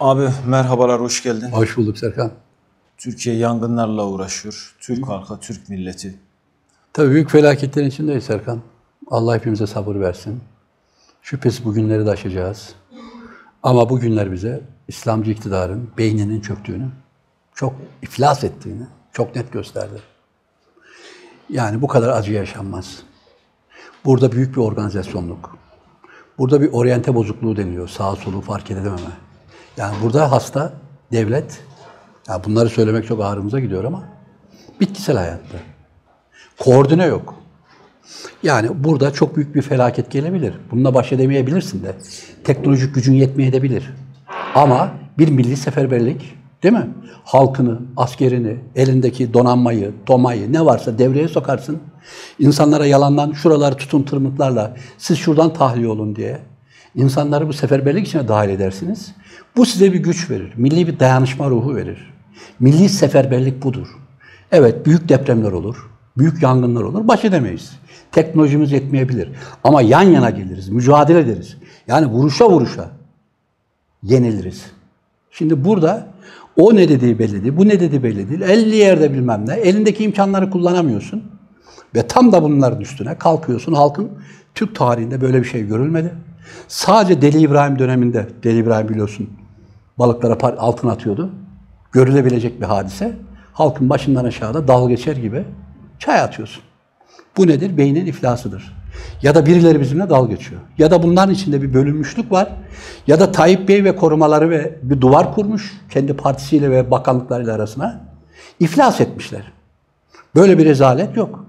Abi merhabalar, hoş geldin. Hoş bulduk Serkan. Türkiye yangınlarla uğraşıyor. Türk halkı, Türk milleti. Tabii büyük felaketlerin içindeyiz Serkan. Allah hepimize sabır versin. Şüphesiz bu günleri de aşacağız. Ama bu günler bize İslamcı iktidarın beyninin çöktüğünü, çok iflas ettiğini çok net gösterdi. Yani bu kadar acı yaşanmaz. Burada büyük bir organizasyonluk. Burada bir oryante bozukluğu deniliyor. Sağ solu fark edememe. Yani burada hasta, devlet, ya bunları söylemek çok ağrımıza gidiyor ama bitkisel hayatta. Koordine yok. Yani burada çok büyük bir felaket gelebilir. Bununla baş edemeyebilirsin de. Teknolojik gücün yetmeyebilir. Ama bir milli seferberlik, değil mi? Halkını, askerini, elindeki donanmayı, tomayı ne varsa devreye sokarsın. İnsanlara yalandan şuraları tutun tırmıklarla siz şuradan tahliye olun diye. İnsanları bu seferberlik içine dahil edersiniz. Bu size bir güç verir. Milli bir dayanışma ruhu verir. Milli seferberlik budur. Evet büyük depremler olur. Büyük yangınlar olur. Baş edemeyiz. Teknolojimiz yetmeyebilir. Ama yan yana geliriz. Mücadele ederiz. Yani vuruşa vuruşa yeniliriz. Şimdi burada o ne dediği belli değil, bu ne dediği belli değil. 50 yerde bilmem ne. Elindeki imkanları kullanamıyorsun. Ve tam da bunların üstüne kalkıyorsun. Halkın Türk tarihinde böyle bir şey görülmedi. Sadece Deli İbrahim döneminde, Deli İbrahim biliyorsun balıklara altın atıyordu. Görülebilecek bir hadise. Halkın başından aşağıda dal geçer gibi çay atıyorsun. Bu nedir? Beynin iflasıdır. Ya da birileri bizimle dal geçiyor. Ya da bunların içinde bir bölünmüşlük var. Ya da Tayyip Bey ve korumaları ve bir duvar kurmuş kendi partisiyle ve bakanlıklarıyla arasına. iflas etmişler. Böyle bir rezalet yok.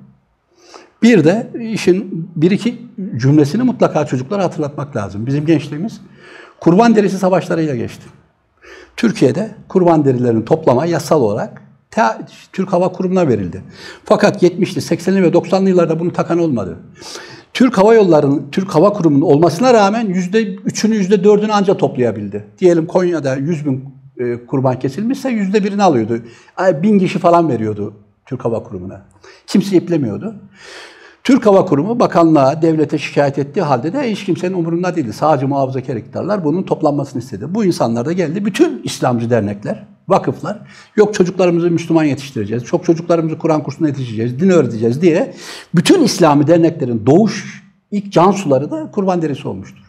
Bir de işin bir iki cümlesini mutlaka çocuklara hatırlatmak lazım. Bizim gençliğimiz kurban derisi savaşlarıyla geçti. Türkiye'de kurban derilerinin toplama yasal olarak Türk Hava Kurumu'na verildi. Fakat 70'li, 80'li ve 90'lı yıllarda bunu takan olmadı. Türk Hava Yolları'nın, Türk Hava Kurumu'nun olmasına rağmen %3'ünü, %4'ünü anca toplayabildi. Diyelim Konya'da 100 bin e, kurban kesilmişse %1'ini alıyordu. Bin kişi falan veriyordu Türk Hava Kurumu'na. Kimse iplemiyordu. Türk Hava Kurumu bakanlığa, devlete şikayet ettiği halde de hiç kimsenin umurunda değildi. Sadece muhafazakar iktidarlar bunun toplanmasını istedi. Bu insanlar da geldi. Bütün İslamcı dernekler, vakıflar, yok çocuklarımızı Müslüman yetiştireceğiz, çok çocuklarımızı Kur'an kursuna yetiştireceğiz, din öğreteceğiz diye bütün İslami derneklerin doğuş ilk can suları da kurban derisi olmuştur.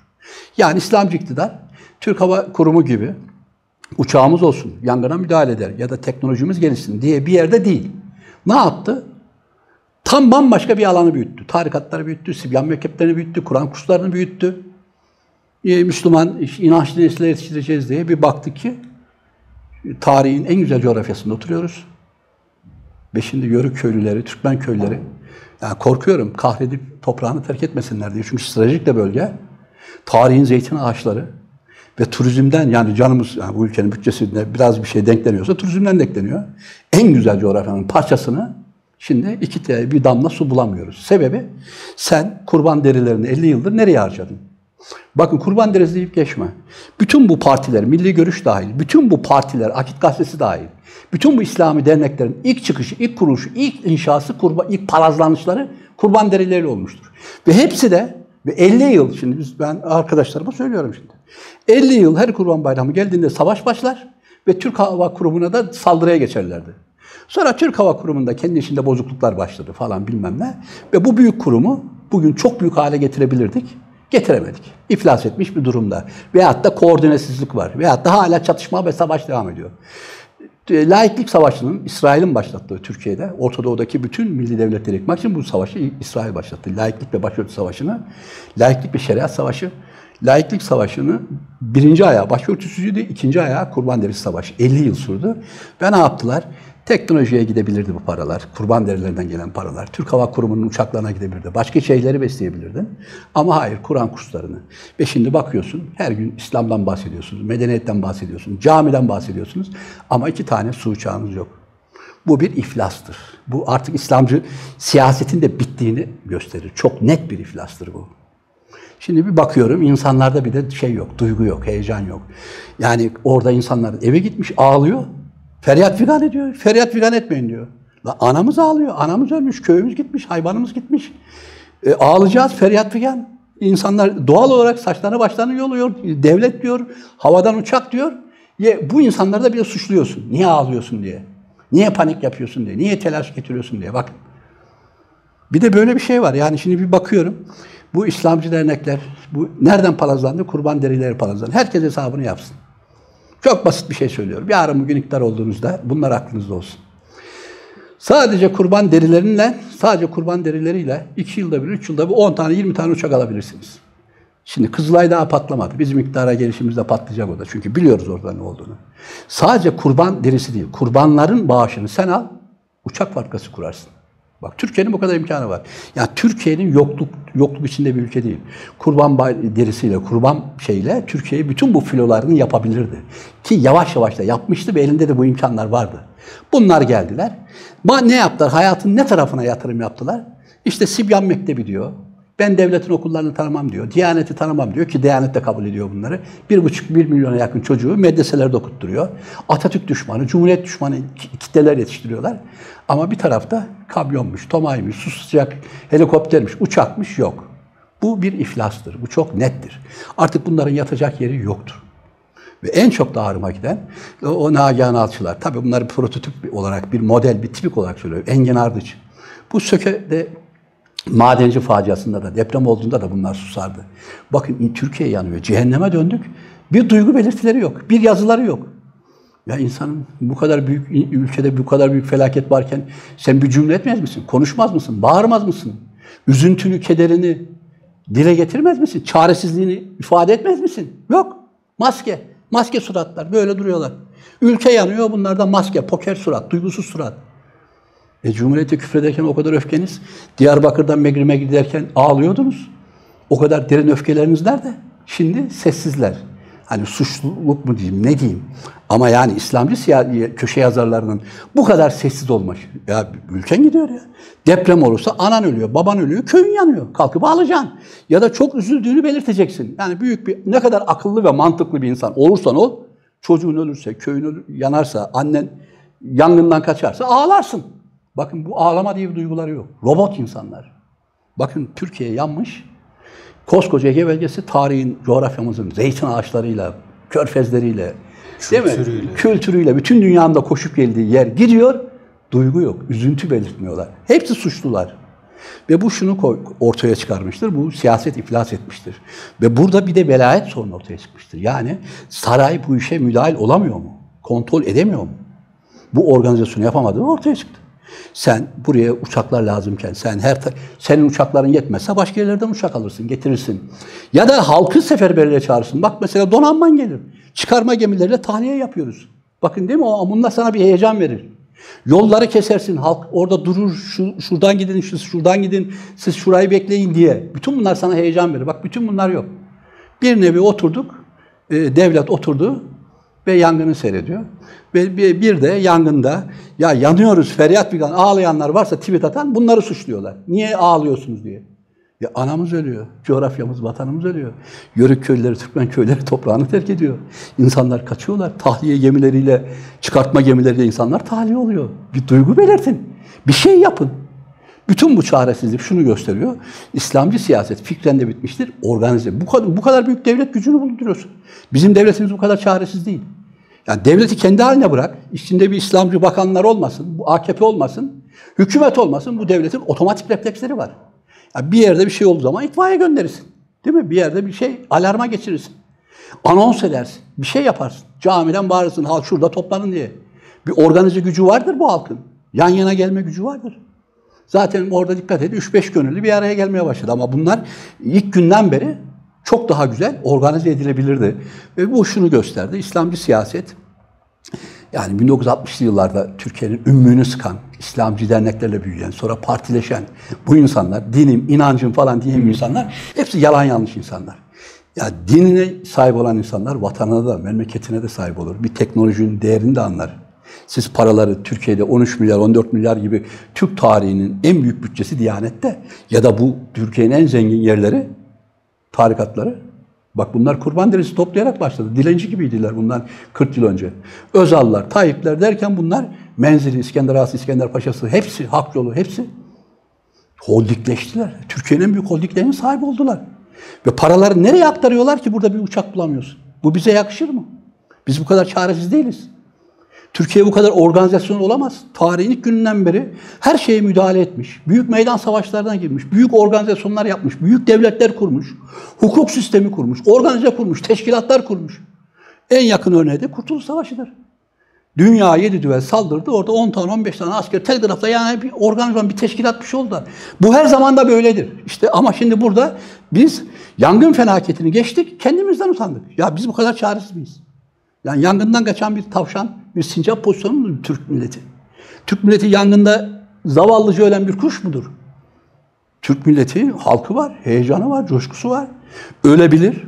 Yani İslamcı iktidar, Türk Hava Kurumu gibi uçağımız olsun, yangına müdahale eder ya da teknolojimiz gelişsin diye bir yerde değil. Ne yaptı? Tam bambaşka bir alanı büyüttü. Tarikatları büyüttü, Sibyan mekteplerini büyüttü, Kur'an kurslarını büyüttü. Ee, Müslüman inançlı nesiller yetiştireceğiz diye bir baktık ki tarihin en güzel coğrafyasında oturuyoruz. Ve şimdi Yörük köylüleri, Türkmen köylüleri, yani korkuyorum kahredip toprağını terk etmesinler diye. Çünkü stratejik de bölge. Tarihin zeytin ağaçları ve turizmden yani canımız yani bu ülkenin bütçesinde biraz bir şey denkleniyorsa turizmden denkleniyor. En güzel coğrafyanın parçasını Şimdi iki TL bir damla su bulamıyoruz. Sebebi sen kurban derilerini 50 yıldır nereye harcadın? Bakın kurban derisi deyip geçme. Bütün bu partiler, milli görüş dahil, bütün bu partiler, Akit Gazetesi dahil, bütün bu İslami derneklerin ilk çıkışı, ilk kuruluşu, ilk inşası, kurban, ilk parazlanışları kurban derileriyle olmuştur. Ve hepsi de ve 50 yıl, şimdi biz, ben arkadaşlarıma söylüyorum şimdi. 50 yıl her kurban bayramı geldiğinde savaş başlar ve Türk Hava Kurumu'na da saldırıya geçerlerdi. Sonra Türk Hava Kurumu'nda kendi içinde bozukluklar başladı falan bilmem ne. Ve bu büyük kurumu bugün çok büyük hale getirebilirdik. Getiremedik. İflas etmiş bir durumda. Veyahut da koordinesizlik var. Veyahut da hala çatışma ve savaş devam ediyor. E, laiklik Savaşı'nın İsrail'in başlattığı Türkiye'de, Orta Doğu'daki bütün milli devletleri yıkmak için bu savaşı İsrail başlattı. Laiklik ve başörtü savaşını, laiklik ve şeriat savaşı, laiklik savaşını birinci ayağı başörtüsüydü, ikinci ayağı kurban derisi savaşı. 50 yıl sürdü. Ve ne yaptılar? Teknolojiye gidebilirdi bu paralar. Kurban derilerinden gelen paralar. Türk Hava Kurumu'nun uçaklarına gidebilirdi. Başka şeyleri besleyebilirdin. Ama hayır, Kur'an kurslarını. Ve şimdi bakıyorsun, her gün İslam'dan bahsediyorsunuz, medeniyetten bahsediyorsunuz, camiden bahsediyorsunuz. Ama iki tane su uçağınız yok. Bu bir iflastır. Bu artık İslamcı siyasetin de bittiğini gösterir. Çok net bir iflastır bu. Şimdi bir bakıyorum insanlarda bir de şey yok, duygu yok, heyecan yok. Yani orada insanlar eve gitmiş ağlıyor. Feryat figan ediyor. Feryat figan etmeyin diyor. La anamız ağlıyor. Anamız ölmüş, köyümüz gitmiş, hayvanımız gitmiş. E, ağlayacağız, feryat figan. İnsanlar doğal olarak saçlarını başlarını yoluyor. Devlet diyor, havadan uçak diyor. Ye- Bu insanları da bir suçluyorsun. Niye ağlıyorsun diye. Niye panik yapıyorsun diye. Niye telaş getiriyorsun diye. Bakın. Bir de böyle bir şey var. Yani şimdi bir bakıyorum. Bu İslamcı dernekler, bu nereden palazlandı? Kurban derileri palazlandı. Herkes hesabını yapsın. Çok basit bir şey söylüyorum. Yarın bugün iktidar olduğunuzda bunlar aklınızda olsun. Sadece kurban derileriyle, sadece kurban derileriyle 2 yılda bir, 3 yılda bir 10 tane, 20 tane uçak alabilirsiniz. Şimdi Kızılay daha patlamadı. Bizim iktidara gelişimizde patlayacak o da. Çünkü biliyoruz orada ne olduğunu. Sadece kurban derisi değil, kurbanların bağışını sen al, uçak fabrikası kurarsın. Bak Türkiye'nin bu kadar imkanı var. Yani Türkiye'nin yokluk yokluk içinde bir ülke değil. Kurban derisiyle, kurban şeyle Türkiye bütün bu filolarını yapabilirdi. Ki yavaş yavaş da yapmıştı ve elinde de bu imkanlar vardı. Bunlar geldiler. Ne yaptılar? Hayatın ne tarafına yatırım yaptılar? İşte Sibyan Mektebi diyor. Ben devletin okullarını tanımam diyor. Diyaneti tanımam diyor ki Diyanet de kabul ediyor bunları. Bir buçuk, bir milyona yakın çocuğu medreselerde okutturuyor. Atatürk düşmanı, Cumhuriyet düşmanı ki- kitleler yetiştiriyorlar. Ama bir tarafta kamyonmuş, tomaymış, su sıcak helikoptermiş, uçakmış yok. Bu bir iflastır. Bu çok nettir. Artık bunların yatacak yeri yoktur. Ve en çok da ağrıma giden o, Nagihan Alçılar. Tabii bunları prototip olarak, bir model, bir tipik olarak söylüyorum. Engin Ardıç. Bu Söke'de madenci faciasında da, deprem olduğunda da bunlar susardı. Bakın Türkiye yanıyor, cehenneme döndük. Bir duygu belirtileri yok, bir yazıları yok. Ya insanın bu kadar büyük ülkede bu kadar büyük felaket varken sen bir cümle etmez misin? Konuşmaz mısın? Bağırmaz mısın? Üzüntünü, kederini dile getirmez misin? Çaresizliğini ifade etmez misin? Yok. Maske. Maske suratlar. Böyle duruyorlar. Ülke yanıyor. Bunlarda maske, poker surat, duygusuz surat. E Cumhuriyete küfrederken o kadar öfkeniz, Diyarbakır'dan Megrim'e giderken ağlıyordunuz. O kadar derin öfkeleriniz nerede? Şimdi sessizler. Hani suçluluk mu diyeyim, ne diyeyim? Ama yani İslamcı siya- köşe yazarlarının bu kadar sessiz olması. Ya ülken gidiyor ya. Deprem olursa anan ölüyor, baban ölüyor, köyün yanıyor. Kalkıp ağlayacaksın. Ya da çok üzüldüğünü belirteceksin. Yani büyük bir, ne kadar akıllı ve mantıklı bir insan olursan ol, çocuğun ölürse, köyün ölür, yanarsa, annen yangından kaçarsa ağlarsın. Bakın bu ağlama diye bir duyguları yok. Robot insanlar. Bakın Türkiye yanmış. Koskoca Ege bölgesi tarihin, coğrafyamızın zeytin ağaçlarıyla, körfezleriyle, değil mi? Kültürüyle. Kültürüyle, bütün dünyanın da koşup geldiği yer gidiyor. Duygu yok, üzüntü belirtmiyorlar. Hepsi suçlular. Ve bu şunu ortaya çıkarmıştır. Bu siyaset iflas etmiştir. Ve burada bir de velayet sorunu ortaya çıkmıştır. Yani saray bu işe müdahil olamıyor mu? Kontrol edemiyor mu? Bu organizasyonu yapamadığı ortaya çıktı. Sen buraya uçaklar lazımken sen her senin uçakların yetmezse başka yerlerden uçak alırsın, getirirsin. Ya da halkı seferberliğe çağırırsın. Bak mesela donanman gelir. Çıkarma gemileriyle tahliye yapıyoruz. Bakın değil mi? O bunlar sana bir heyecan verir. Yolları kesersin. Halk orada durur. Şu, şuradan gidin, siz şuradan gidin. Siz şurayı bekleyin diye. Bütün bunlar sana heyecan verir. Bak bütün bunlar yok. Bir nevi oturduk. e, devlet oturdu ve yangını seyrediyor. Ve bir, de yangında ya yanıyoruz feryat figan ağlayanlar varsa tweet atan bunları suçluyorlar. Niye ağlıyorsunuz diye. Ya anamız ölüyor, coğrafyamız, vatanımız ölüyor. Yörük köyleri, Türkmen köyleri toprağını terk ediyor. İnsanlar kaçıyorlar. Tahliye gemileriyle, çıkartma gemileriyle insanlar tahliye oluyor. Bir duygu belirtin. Bir şey yapın. Bütün bu çaresizlik şunu gösteriyor. İslamcı siyaset fikren de bitmiştir. Organize. Bu bu kadar büyük devlet gücünü bulunduruyorsun. Bizim devletimiz bu kadar çaresiz değil. Yani devleti kendi haline bırak. İçinde bir İslamcı bakanlar olmasın. Bu AKP olmasın. Hükümet olmasın. Bu devletin otomatik refleksleri var. Yani bir yerde bir şey olduğu zaman itfaiye gönderirsin. Değil mi? Bir yerde bir şey alarma geçirirsin. Anons edersin. Bir şey yaparsın. Camiden bağırırsın. Halk şurada toplanın diye. Bir organize gücü vardır bu halkın. Yan yana gelme gücü vardır. Zaten orada dikkat edin 3-5 gönüllü bir araya gelmeye başladı. Ama bunlar ilk günden beri çok daha güzel organize edilebilirdi. Ve bu şunu gösterdi. İslamcı siyaset yani 1960'lı yıllarda Türkiye'nin ümmüğünü sıkan, İslamcı derneklerle büyüyen, sonra partileşen bu insanlar, dinim, inancım falan diyen insanlar hepsi yalan yanlış insanlar. Ya dinine sahip olan insanlar vatanına da, memleketine de sahip olur. Bir teknolojinin değerini de anlar. Siz paraları Türkiye'de 13 milyar, 14 milyar gibi Türk tarihinin en büyük bütçesi Diyanet'te ya da bu Türkiye'nin en zengin yerleri tarikatları. Bak bunlar kurban derisi toplayarak başladı. Dilenci gibiydiler bundan 40 yıl önce. Özallar, Tayyipler derken bunlar Menzili, İskender Ağası, İskender Paşası hepsi, Hak Yolu hepsi holdikleştiler. Türkiye'nin en büyük holdiklerinin sahibi oldular. Ve paraları nereye aktarıyorlar ki burada bir uçak bulamıyorsun? Bu bize yakışır mı? Biz bu kadar çaresiz değiliz. Türkiye bu kadar organizasyon olamaz. Tarihin ilk gününden beri her şeye müdahale etmiş. Büyük meydan savaşlarına girmiş. Büyük organizasyonlar yapmış. Büyük devletler kurmuş. Hukuk sistemi kurmuş. Organize kurmuş. Teşkilatlar kurmuş. En yakın örneği de Kurtuluş Savaşı'dır. Dünya yedi düvel saldırdı. Orada 10 tane 15 tane asker telgrafla yani bir organizasyon, bir teşkilat bir şey oldu. Bu her zaman da böyledir. İşte ama şimdi burada biz yangın felaketini geçtik. Kendimizden utandık. Ya biz bu kadar çaresiz miyiz? Yani yangından kaçan bir tavşan, bir sincap pozisyonu mudur Türk milleti? Türk milleti yangında zavallıca ölen bir kuş mudur? Türk milleti halkı var, heyecanı var, coşkusu var. Ölebilir,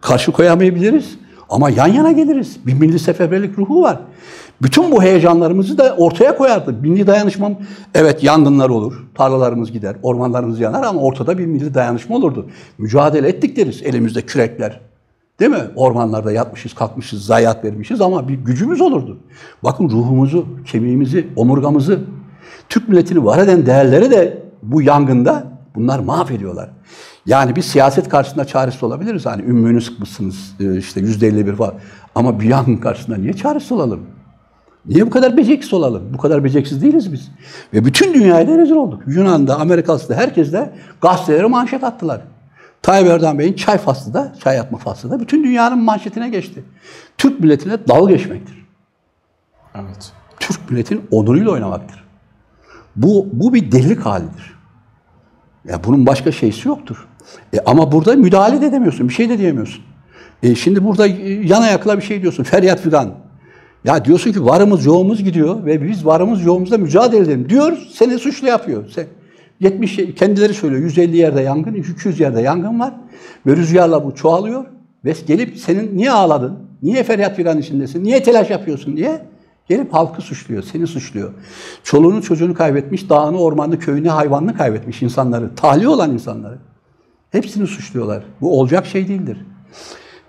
karşı koyamayabiliriz ama yan yana geliriz. Bir milli seferberlik ruhu var. Bütün bu heyecanlarımızı da ortaya koyardı. Milli dayanışmam, evet yangınlar olur, tarlalarımız gider, ormanlarımız yanar ama ortada bir milli dayanışma olurdu. Mücadele ettik deriz, elimizde kürekler, Değil mi? Ormanlarda yatmışız, kalkmışız, zayiat vermişiz ama bir gücümüz olurdu. Bakın ruhumuzu, kemiğimizi, omurgamızı, Türk milletini var eden değerleri de bu yangında bunlar mahvediyorlar. Yani bir siyaset karşısında çaresiz olabiliriz. Hani ümmünü sıkmışsınız e, işte yüzde elli bir falan. Ama bir yangın karşısında niye çaresiz olalım? Niye bu kadar beceriksiz olalım? Bu kadar beceriksiz değiliz biz. Ve bütün dünyaya da rezil olduk. Yunan'da, Amerika'da, herkes de gazetelere manşet attılar. Tayyip Erdoğan Bey'in çay faslı da, çay yapma faslı da bütün dünyanın manşetine geçti. Türk milletine dal geçmektir. Evet. Türk milletin onuruyla oynamaktır. Bu, bu bir delilik halidir. Ya bunun başka şeysi yoktur. E ama burada müdahale de edemiyorsun, bir şey de diyemiyorsun. E şimdi burada yana yakla bir şey diyorsun, feryat figan. Ya diyorsun ki varımız yoğumuz gidiyor ve biz varımız yoğumuzla mücadele edelim diyor, seni suçlu yapıyor. Sen, 70 kendileri söylüyor 150 yerde yangın, 200 yerde yangın var ve rüzgarla bu çoğalıyor ve gelip senin niye ağladın? Niye feryat figan içindesin? Niye telaş yapıyorsun diye gelip halkı suçluyor, seni suçluyor. Çoluğunu çocuğunu kaybetmiş, dağını, ormanını, köyünü, hayvanını kaybetmiş insanları, tahliye olan insanları. Hepsini suçluyorlar. Bu olacak şey değildir.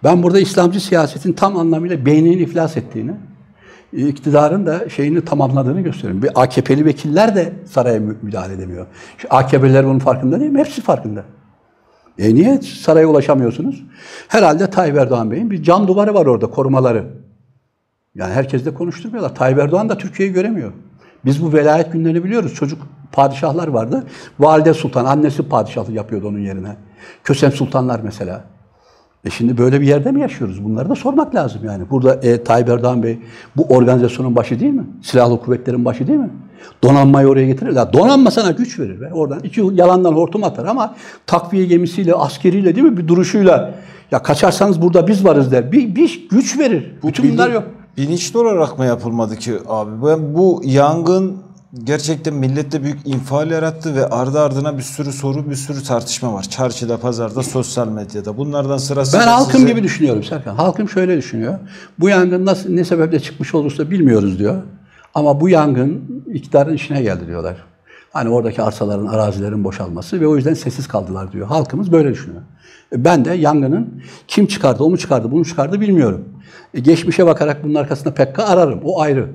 Ben burada İslamcı siyasetin tam anlamıyla beyninin iflas ettiğini, iktidarın da şeyini tamamladığını gösteriyor. Bir AKP'li vekiller de saraya müdahale edemiyor. Şu AKP'liler bunun farkında değil mi? Hepsi farkında. E niye saraya ulaşamıyorsunuz? Herhalde Tayyip Erdoğan Bey'in bir cam duvarı var orada, korumaları. Yani herkes de konuşturmuyorlar. Tayyip Erdoğan da Türkiye'yi göremiyor. Biz bu velayet günlerini biliyoruz. Çocuk padişahlar vardı. Valide Sultan, annesi padişahlık yapıyordu onun yerine. Kösem Sultanlar mesela. E şimdi böyle bir yerde mi yaşıyoruz? Bunları da sormak lazım yani. Burada e, Tayyip Erdoğan Bey bu organizasyonun başı değil mi? Silahlı kuvvetlerin başı değil mi? Donanmayı oraya getirir. Ya donanma sana güç verir. Ve oradan iki yalandan hortum atar ama takviye gemisiyle, askeriyle değil mi? Bir duruşuyla ya kaçarsanız burada biz varız der. Bir, bir güç verir. Bu Bütün bunlar yok. Bilinçli olarak mı yapılmadı ki abi? Ben bu yangın gerçekten millette büyük infial yarattı ve ardı ardına bir sürü soru, bir sürü tartışma var. Çarşıda, pazarda, sosyal medyada. Bunlardan sırası Ben halkım size... gibi düşünüyorum Serkan. Halkım şöyle düşünüyor. Bu yangın nasıl ne sebeple çıkmış olursa bilmiyoruz diyor. Ama bu yangın iktidarın işine geldi diyorlar. Hani oradaki arsaların, arazilerin boşalması ve o yüzden sessiz kaldılar diyor. Halkımız böyle düşünüyor. E, ben de yangının kim çıkardı, o mu çıkardı, bunu çıkardı bilmiyorum. E, geçmişe bakarak bunun arkasında pekka ararım. O ayrı.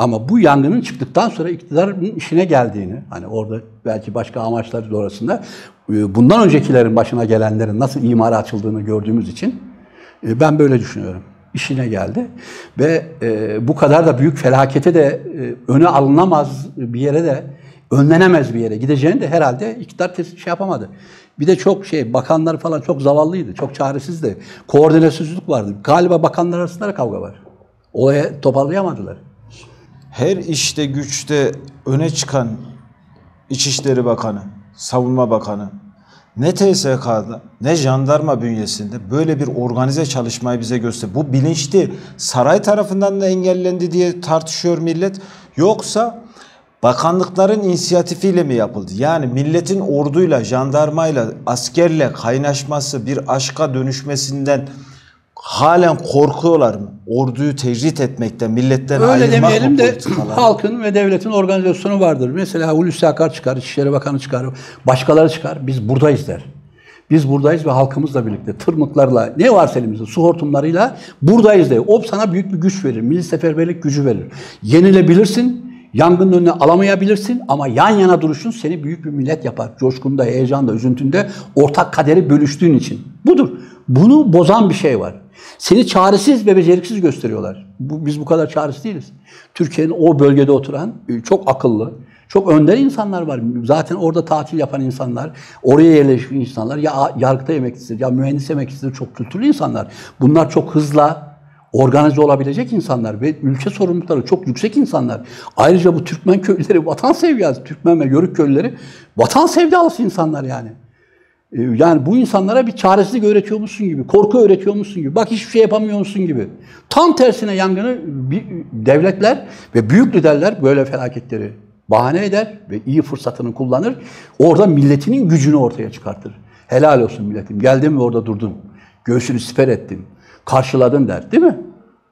Ama bu yangının çıktıktan sonra iktidarın işine geldiğini, hani orada belki başka amaçları doğrusunda e, bundan öncekilerin başına gelenlerin nasıl imara açıldığını gördüğümüz için e, ben böyle düşünüyorum. İşine geldi ve e, bu kadar da büyük felakete de öne alınamaz bir yere de önlenemez bir yere gideceğini de herhalde iktidar şey yapamadı. Bir de çok şey bakanlar falan çok zavallıydı, çok çaresizdi. Koordinasyonsuzluk vardı. Galiba bakanlar arasında da kavga var. Olaya toparlayamadılar her işte güçte öne çıkan İçişleri Bakanı, Savunma Bakanı, ne TSK'da ne jandarma bünyesinde böyle bir organize çalışmayı bize göster. Bu bilinçli saray tarafından da engellendi diye tartışıyor millet. Yoksa bakanlıkların inisiyatifiyle mi yapıldı? Yani milletin orduyla, jandarmayla, askerle kaynaşması, bir aşka dönüşmesinden halen korkuyorlar mı? Orduyu tecrit etmekten, milletten Öyle ayırmak demeyelim de halkın ve devletin organizasyonu vardır. Mesela Hulusi Akar çıkar, İçişleri Bakanı çıkar, başkaları çıkar. Biz buradayız der. Biz buradayız ve halkımızla birlikte tırmıklarla ne varsa elimizde su hortumlarıyla buradayız der. O sana büyük bir güç verir. Milli seferberlik gücü verir. Yenilebilirsin, yangının önüne alamayabilirsin ama yan yana duruşun seni büyük bir millet yapar. Coşkunda, heyecanda, üzüntünde ortak kaderi bölüştüğün için. Budur. Bunu bozan bir şey var. Seni çaresiz ve beceriksiz gösteriyorlar. Bu, biz bu kadar çaresiz değiliz. Türkiye'nin o bölgede oturan e, çok akıllı, çok önder insanlar var. Zaten orada tatil yapan insanlar, oraya yerleşmiş insanlar ya yargıta emeklisidir ya mühendis emeklisidir çok kültürlü insanlar. Bunlar çok hızla organize olabilecek insanlar ve ülke sorumlulukları çok yüksek insanlar. Ayrıca bu Türkmen köylüleri vatan sevgisi, Türkmen ve Yörük köylüleri vatan sevdalısı insanlar yani. Ee, Yani bu insanlara bir çaresizlik öğretiyormuşsun gibi, korku öğretiyormuşsun gibi, bak hiçbir şey yapamıyormuşsun gibi. Tam tersine yangını devletler ve büyük liderler böyle felaketleri bahane eder ve iyi fırsatını kullanır. Orada milletinin gücünü ortaya çıkartır. Helal olsun milletim. Geldin ve orada durdun. Göğsünü siper ettin. Karşıladın der. Değil mi?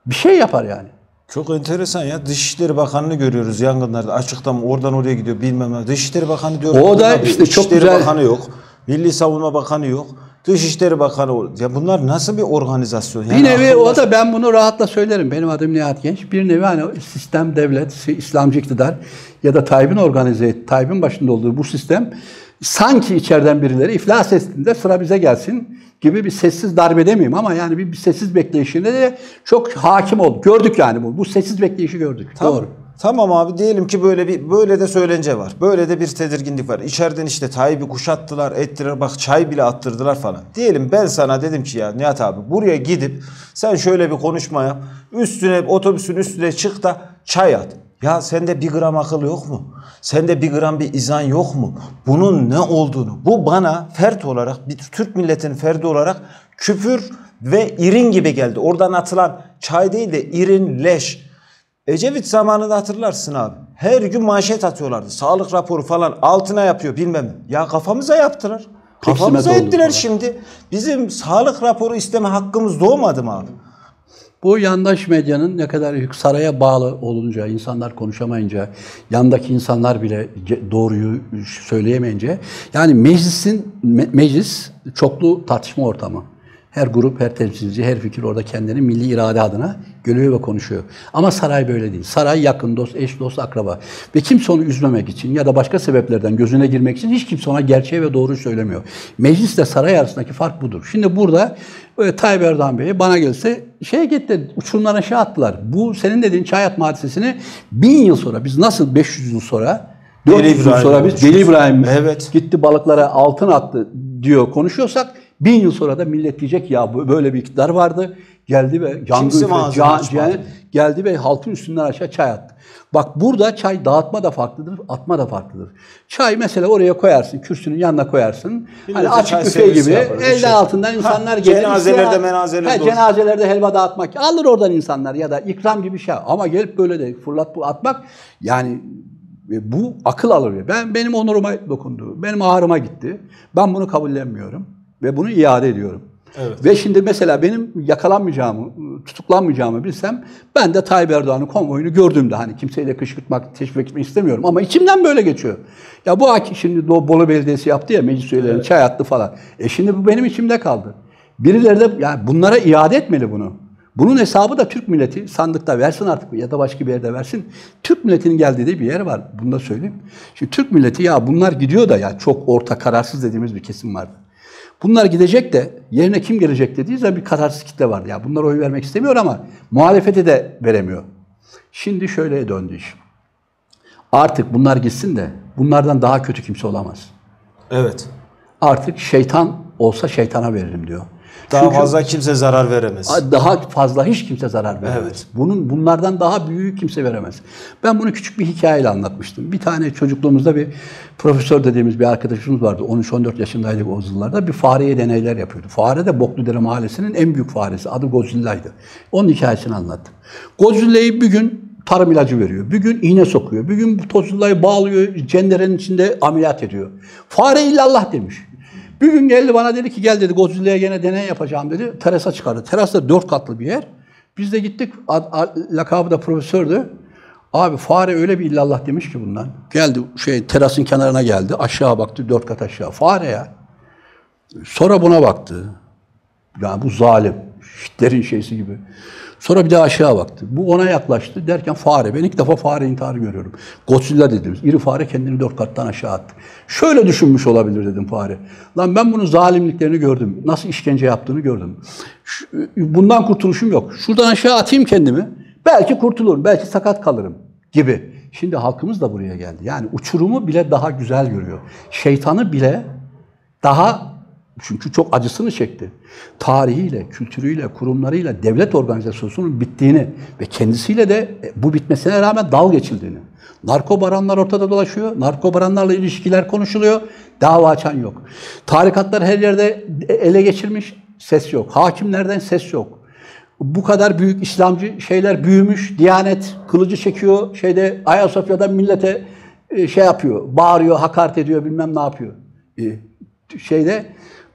Bir şey yapar yani. Çok enteresan ya. Dışişleri Bakanı'nı görüyoruz yangınlarda. Açıktan oradan oraya gidiyor bilmem ne. Dışişleri Bakanı diyor. O da işte çok İçişleri güzel- Bakanı yok. Milli Savunma Bakanı yok. Dışişleri Bakanı ya bunlar nasıl bir organizasyon? Bir Yani nevi akıl o da ben bunu rahatla söylerim. Benim adım Nihat Genç. Bir nevi hani sistem, devlet, İslamcı iktidar ya da Tayyip'in organize et, Tayyip'in başında olduğu bu sistem sanki içeriden birileri iflas ettiğinde sıra bize gelsin gibi bir sessiz darbe demeyeyim ama yani bir, bir sessiz bekleyişinde de çok hakim oldu. Gördük yani bu. Bu sessiz bekleyişi gördük. Tamam. Doğru. Tamam abi diyelim ki böyle bir böyle de söylence var. Böyle de bir tedirginlik var. İçeriden işte Tayyip'i kuşattılar, ettiler. Bak çay bile attırdılar falan. Diyelim ben sana dedim ki ya Nihat abi buraya gidip sen şöyle bir konuşma yap. Üstüne otobüsün üstüne çık da çay at. Ya sende bir gram akıl yok mu? Sende bir gram bir izan yok mu? Bunun ne olduğunu, bu bana fert olarak, bir Türk milletinin ferdi olarak küfür ve irin gibi geldi. Oradan atılan çay değil de irin, leş. Ecevit zamanında hatırlarsın abi. Her gün manşet atıyorlardı. Sağlık raporu falan altına yapıyor bilmem. Ya kafamıza yaptılar. Kafamıza oldu ettiler şimdi. Bizim sağlık raporu isteme hakkımız doğmadı mı abi? Bu yandaş medyanın ne kadar yük- saraya bağlı olunca, insanlar konuşamayınca, yandaki insanlar bile doğruyu söyleyemeyince, yani meclisin me- meclis çoklu tartışma ortamı. Her grup, her temsilci, her fikir orada kendini milli irade adına görüyor ve konuşuyor. Ama saray böyle değil. Saray yakın dost, eş dost, akraba. Ve kimse onu üzmemek için ya da başka sebeplerden gözüne girmek için hiç kimse ona gerçeği ve doğruyu söylemiyor. Meclisle saray arasındaki fark budur. Şimdi burada e, Tayyip Erdoğan Bey bana gelse şeye gitti, uçurumdan aşağı attılar. Bu senin dediğin çay atma hadisesini bin yıl sonra, biz nasıl 500 yıl sonra, 400 yıl sonra biz. Deli İbrahim Evet. gitti balıklara altın attı diyor konuşuyorsak bin yıl sonra da millet diyecek ya böyle bir iktidar vardı. Geldi ve yangın Kimse ağzını ca- açmadı. ca- geldi ve halkın üstünden aşağı çay attı. Bak burada çay dağıtma da farklıdır, atma da farklıdır. Çay mesela oraya koyarsın, kürsünün yanına koyarsın. Millete hani açık büfe gibi elde şey. altından insanlar Ha, gelir. cenazelerde, isteyen- menazelerde olur. cenazelerde helva dağıtmak. Alır oradan insanlar ya da ikram gibi şey. Ama gelip böyle de fırlat bu atmak yani ve bu akıl alır. Ben benim onuruma dokundu. Benim ağrıma gitti. Ben bunu kabullenmiyorum ve bunu iade ediyorum. Evet. Ve şimdi mesela benim yakalanmayacağımı, tutuklanmayacağımı bilsem ben de Tayyip Erdoğan'ın konvoyunu gördüğümde hani kimseyi de kışkırtmak, teşvik etmek istemiyorum ama içimden böyle geçiyor. Ya bu şimdi Doğu Bolu Belediyesi yaptı ya meclis üyelerinin çay attı falan. E şimdi bu benim içimde kaldı. Birileri de yani bunlara iade etmeli bunu. Bunun hesabı da Türk milleti sandıkta versin artık ya da başka bir yerde versin. Türk milletinin geldiği bir yer var. Bunu da söyleyeyim. Şimdi Türk milleti ya bunlar gidiyor da ya çok orta kararsız dediğimiz bir kesim vardı. Bunlar gidecek de yerine kim gelecek dediği zaman bir kararsız kitle vardı. Ya bunlar oy vermek istemiyor ama muhalefete de veremiyor. Şimdi şöyle döndü iş. Artık bunlar gitsin de bunlardan daha kötü kimse olamaz. Evet. Artık şeytan olsa şeytana veririm diyor. Daha Çünkü- fazla kimse zarar veremez. daha fazla hiç kimse zarar veremez. Evet. Bunun bunlardan daha büyüğü kimse veremez. Ben bunu küçük bir hikayeyle anlatmıştım. Bir tane çocukluğumuzda bir profesör dediğimiz bir arkadaşımız vardı. 13-14 yaşındaydık o yıllarda. Bir fareye deneyler yapıyordu. Fare de Bokludere Mahallesi'nin en büyük faresi. Adı Godzilla'ydı. Onun hikayesini anlattım. Godzilla'yı bir gün tarım ilacı veriyor. Bir gün iğne sokuyor. Bir gün bu Godzilla'yı bağlıyor. Cenderenin içinde ameliyat ediyor. Fare illallah demiş. Bir gün geldi bana dedi ki gel dedi Godzilla'ya gene deney yapacağım dedi. Terasa çıkardı. Teras da dört katlı bir yer. Biz de gittik. Ad, ad- lakabı da profesördü. Abi fare öyle bir illallah demiş ki bundan. Geldi şey terasın kenarına geldi. Aşağı baktı dört kat aşağı. Fare ya. Sonra buna baktı. Ya bu zalim. Hitler'in şeysi gibi. Sonra bir daha aşağı baktı. Bu ona yaklaştı derken fare. Ben ilk defa fare intiharı görüyorum. Godzilla dediğimiz iri fare kendini dört kattan aşağı attı. Şöyle düşünmüş olabilir dedim fare. Lan ben bunun zalimliklerini gördüm. Nasıl işkence yaptığını gördüm. Şu- Bundan kurtuluşum yok. Şuradan aşağı atayım kendimi. Belki kurtulurum. Belki sakat kalırım gibi. Şimdi halkımız da buraya geldi. Yani uçurumu bile daha güzel görüyor. Şeytanı bile daha çünkü çok acısını çekti. Tarihiyle, kültürüyle, kurumlarıyla, devlet organizasyonunun bittiğini ve kendisiyle de e, bu bitmesine rağmen dal geçildiğini. Narko baranlar ortada dolaşıyor. Narko baranlarla ilişkiler konuşuluyor. Dava açan yok. Tarikatlar her yerde ele geçirmiş. Ses yok. Hakimlerden ses yok. Bu kadar büyük İslamcı şeyler büyümüş. Diyanet kılıcı çekiyor. Şeyde Ayasofya'da millete e, şey yapıyor. Bağırıyor, hakaret ediyor, bilmem ne yapıyor. E, şeyde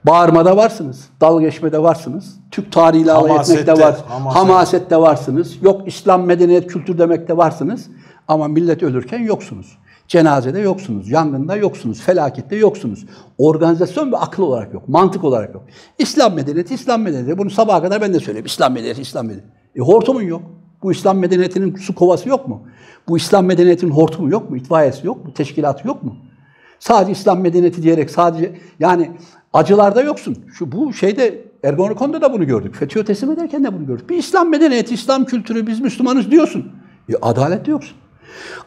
bağırmada varsınız. Dalga geçmede varsınız. Türk tarihiyle alay Hamasette, etmekte var. hamaset. Hamasette varsınız. Yok İslam medeniyet kültür demekte varsınız. Ama millet ölürken yoksunuz. Cenazede yoksunuz, yangında yoksunuz, felakette yoksunuz. Organizasyon ve akıl olarak yok, mantık olarak yok. İslam medeniyeti, İslam medeniyeti. Bunu sabaha kadar ben de söyleyeyim. İslam medeniyeti, İslam medeniyeti. E hortumun yok. Bu İslam medeniyetinin su kovası yok mu? Bu İslam medeniyetinin hortumu yok mu? İtfaiyesi yok mu? Teşkilatı yok mu? Sadece İslam medeniyeti diyerek sadece yani acılarda yoksun. Şu bu şeyde Ergonokon'da da bunu gördük. FETÖ'ye teslim ederken de bunu gördük. Bir İslam medeniyeti, İslam kültürü, biz Müslümanız diyorsun. E, adalette yoksun.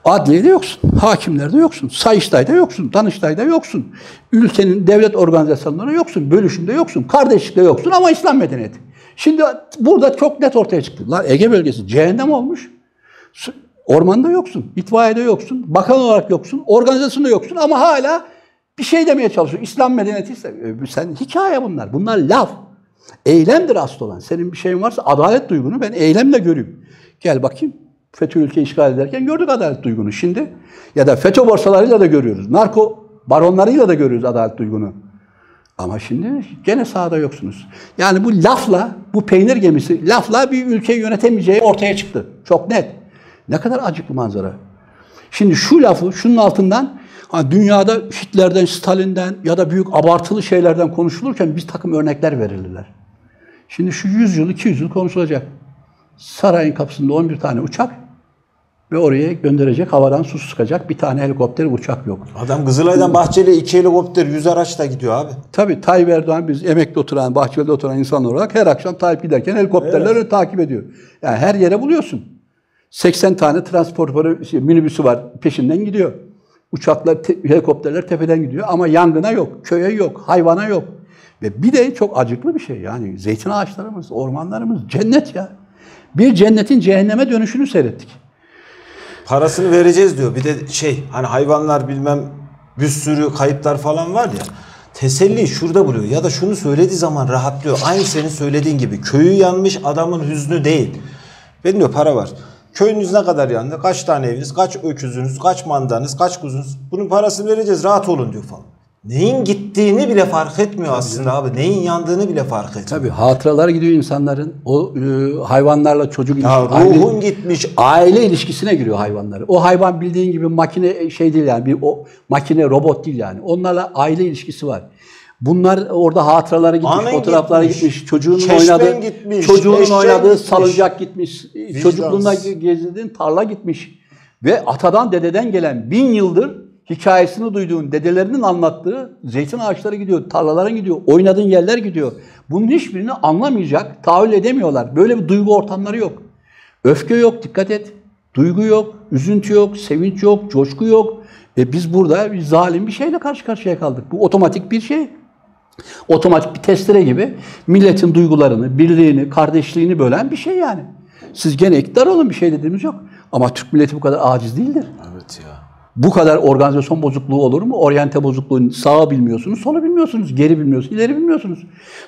Adliyede yoksun. Hakimlerde yoksun. Sayıştay'da yoksun. Danıştay'da yoksun. Ülkenin devlet organizasyonlarında yoksun. Bölüşümde yoksun. Kardeşlikte yoksun ama İslam medeniyeti. Şimdi burada çok net ortaya çıktı. Lan Ege bölgesi cehennem olmuş. Ormanda yoksun, itfaiyede yoksun, bakan olarak yoksun, organizasyonda yoksun ama hala bir şey demeye çalışıyor. İslam medeniyeti, ise- e, sen hikaye bunlar. Bunlar laf. Eylemdir asıl olan. Senin bir şeyin varsa adalet duygunu ben eylemle göreyim. Gel bakayım. FETÖ ülke işgal ederken gördük adalet duygunu. Şimdi ya da FETÖ borsalarıyla da görüyoruz. Narko baronlarıyla da görüyoruz adalet duygunu. Ama şimdi gene sahada yoksunuz. Yani bu lafla, bu peynir gemisi lafla bir ülkeyi yönetemeyeceği ortaya çıktı. Çok net. Ne kadar acıklı manzara. Şimdi şu lafı, şunun altından ha, dünyada Hitler'den, Stalin'den ya da büyük abartılı şeylerden konuşulurken bir takım örnekler verilirler. Şimdi şu 100 yıl, 200 yıl konuşulacak. Sarayın kapısında 11 tane uçak ve oraya gönderecek havadan su sıkacak bir tane helikopter, uçak yok. Adam Kızılay'dan Bahçeli'ye iki helikopter, yüz araçla gidiyor abi. Tabii Tayyip Erdoğan biz emekli oturan, bahçede oturan insan olarak her akşam Tayyip giderken helikopterleri takip ediyor. Yani her yere buluyorsun. 80 tane transportörü, şey, minibüsü var peşinden gidiyor. Uçaklar, te- helikopterler tepeden gidiyor ama yangına yok, köye yok, hayvana yok. Ve bir de çok acıklı bir şey yani zeytin ağaçlarımız, ormanlarımız cennet ya. Bir cennetin cehenneme dönüşünü seyrettik. Parasını vereceğiz diyor. Bir de şey hani hayvanlar bilmem bir sürü kayıplar falan var ya. Teselli şurada buluyor. Ya da şunu söylediği zaman rahatlıyor. Aynı senin söylediğin gibi. Köyü yanmış adamın hüznü değil. Benim diyor para var. Köyünüz ne kadar yandı? Kaç tane eviniz? Kaç öküzünüz? Kaç mandanız? Kaç kuzunuz? Bunun parasını vereceğiz. Rahat olun diyor falan. Neyin gittiğini bile fark etmiyor aslında abi. Neyin yandığını bile fark etmiyor. Tabii hatıralar gidiyor insanların. O e, hayvanlarla çocuk Ya ilişki- aile- ruhun gitmiş. aile ilişkisine giriyor hayvanları. O hayvan bildiğin gibi makine şey değil yani bir o makine robot değil yani. Onlarla aile ilişkisi var. Bunlar orada hatıraları gitmiş, Anın fotoğrafları gitmiş, gitmiş, çocuğunun çeşmen oynadığı, gitmiş, çocuğunun oynadığı gitmiş. salıncak gitmiş, çocukluğunda gezdiğin tarla gitmiş ve atadan dededen gelen bin yıldır hikayesini duyduğun dedelerinin anlattığı zeytin ağaçları gidiyor, tarlaların gidiyor, oynadığın yerler gidiyor. Bunun hiçbirini anlamayacak, tahayyül edemiyorlar. Böyle bir duygu ortamları yok. Öfke yok, dikkat et. Duygu yok, üzüntü yok, sevinç yok, coşku yok. E biz burada bir zalim bir şeyle karşı karşıya kaldık. Bu otomatik bir şey. Otomatik bir testere gibi milletin duygularını, birliğini, kardeşliğini bölen bir şey yani. Siz gene iktidar olun bir şey dediğimiz yok. Ama Türk milleti bu kadar aciz değildir. Evet ya. Bu kadar organizasyon bozukluğu olur mu? Oryante bozukluğu sağı bilmiyorsunuz, solu bilmiyorsunuz, geri bilmiyorsunuz, ileri bilmiyorsunuz.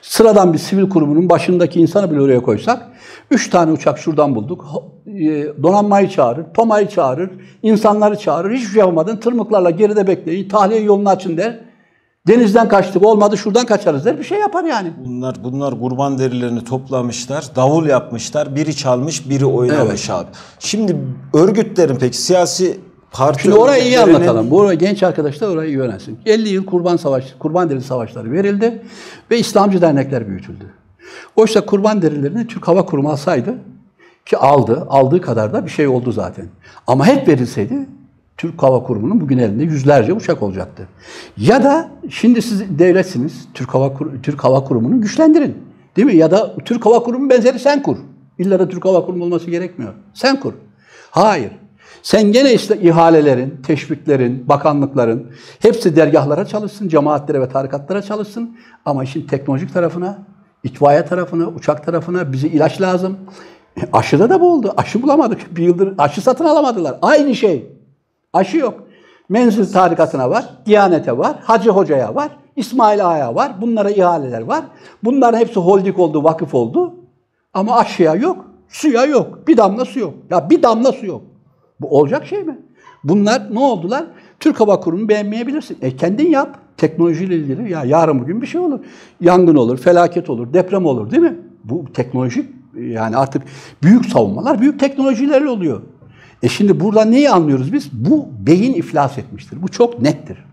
Sıradan bir sivil kurumunun başındaki insanı bile oraya koysak, üç tane uçak şuradan bulduk. E, Donanmayı çağırır, TOMA'yı çağırır, insanları çağırır. Hiçbir şey yapmadın, tırmıklarla geride bekleyin, tahliye yolunu açın der. Denizden kaçtık, olmadı şuradan kaçarız der. Bir şey yapar yani. Bunlar bunlar kurban derilerini toplamışlar, davul yapmışlar. Biri çalmış, biri oynamış abi. Şimdi örgütlerin peki siyasi parti Şimdi orayı iyi örgütlerinin- anlatalım. Bu genç arkadaşlar orayı iyi öğrensin. 50 yıl kurban savaş, kurban deri savaşları verildi ve İslamcı dernekler büyütüldü. Oysa kurban derilerini Türk Hava Kurumu alsaydı ki aldı, aldığı kadar da bir şey oldu zaten. Ama hep verilseydi Türk Hava Kurumu'nun bugün elinde yüzlerce uçak olacaktı. Ya da şimdi siz devletsiniz, Türk Hava, Kur- Türk Hava Kurumu'nu güçlendirin. Değil mi? Ya da Türk Hava Kurumu benzeri sen kur. İlla da Türk Hava Kurumu olması gerekmiyor. Sen kur. Hayır. Sen gene işte ihalelerin, teşviklerin, bakanlıkların hepsi dergahlara çalışsın, cemaatlere ve tarikatlara çalışsın. Ama işin teknolojik tarafına, itfaiye tarafına, uçak tarafına bize ilaç lazım. E, aşıda da bu oldu. Aşı bulamadık. Bir yıldır aşı satın alamadılar. Aynı şey. Aşı yok. Menzil tarikatına var, Diyanete var, Hacı Hoca'ya var, İsmail Ağa'ya var. Bunlara ihaleler var. Bunların hepsi holding oldu, vakıf oldu. Ama aşıya yok, suya yok. Bir damla su yok. Ya bir damla su yok. Bu olacak şey mi? Bunlar ne oldular? Türk Hava Kurumu'nu beğenmeyebilirsin. E kendin yap. Teknolojiyle ilgili. Ya yarın bugün bir şey olur. Yangın olur, felaket olur, deprem olur değil mi? Bu teknolojik yani artık büyük savunmalar büyük teknolojilerle oluyor. E şimdi burada neyi anlıyoruz biz? Bu beyin iflas etmiştir. Bu çok nettir.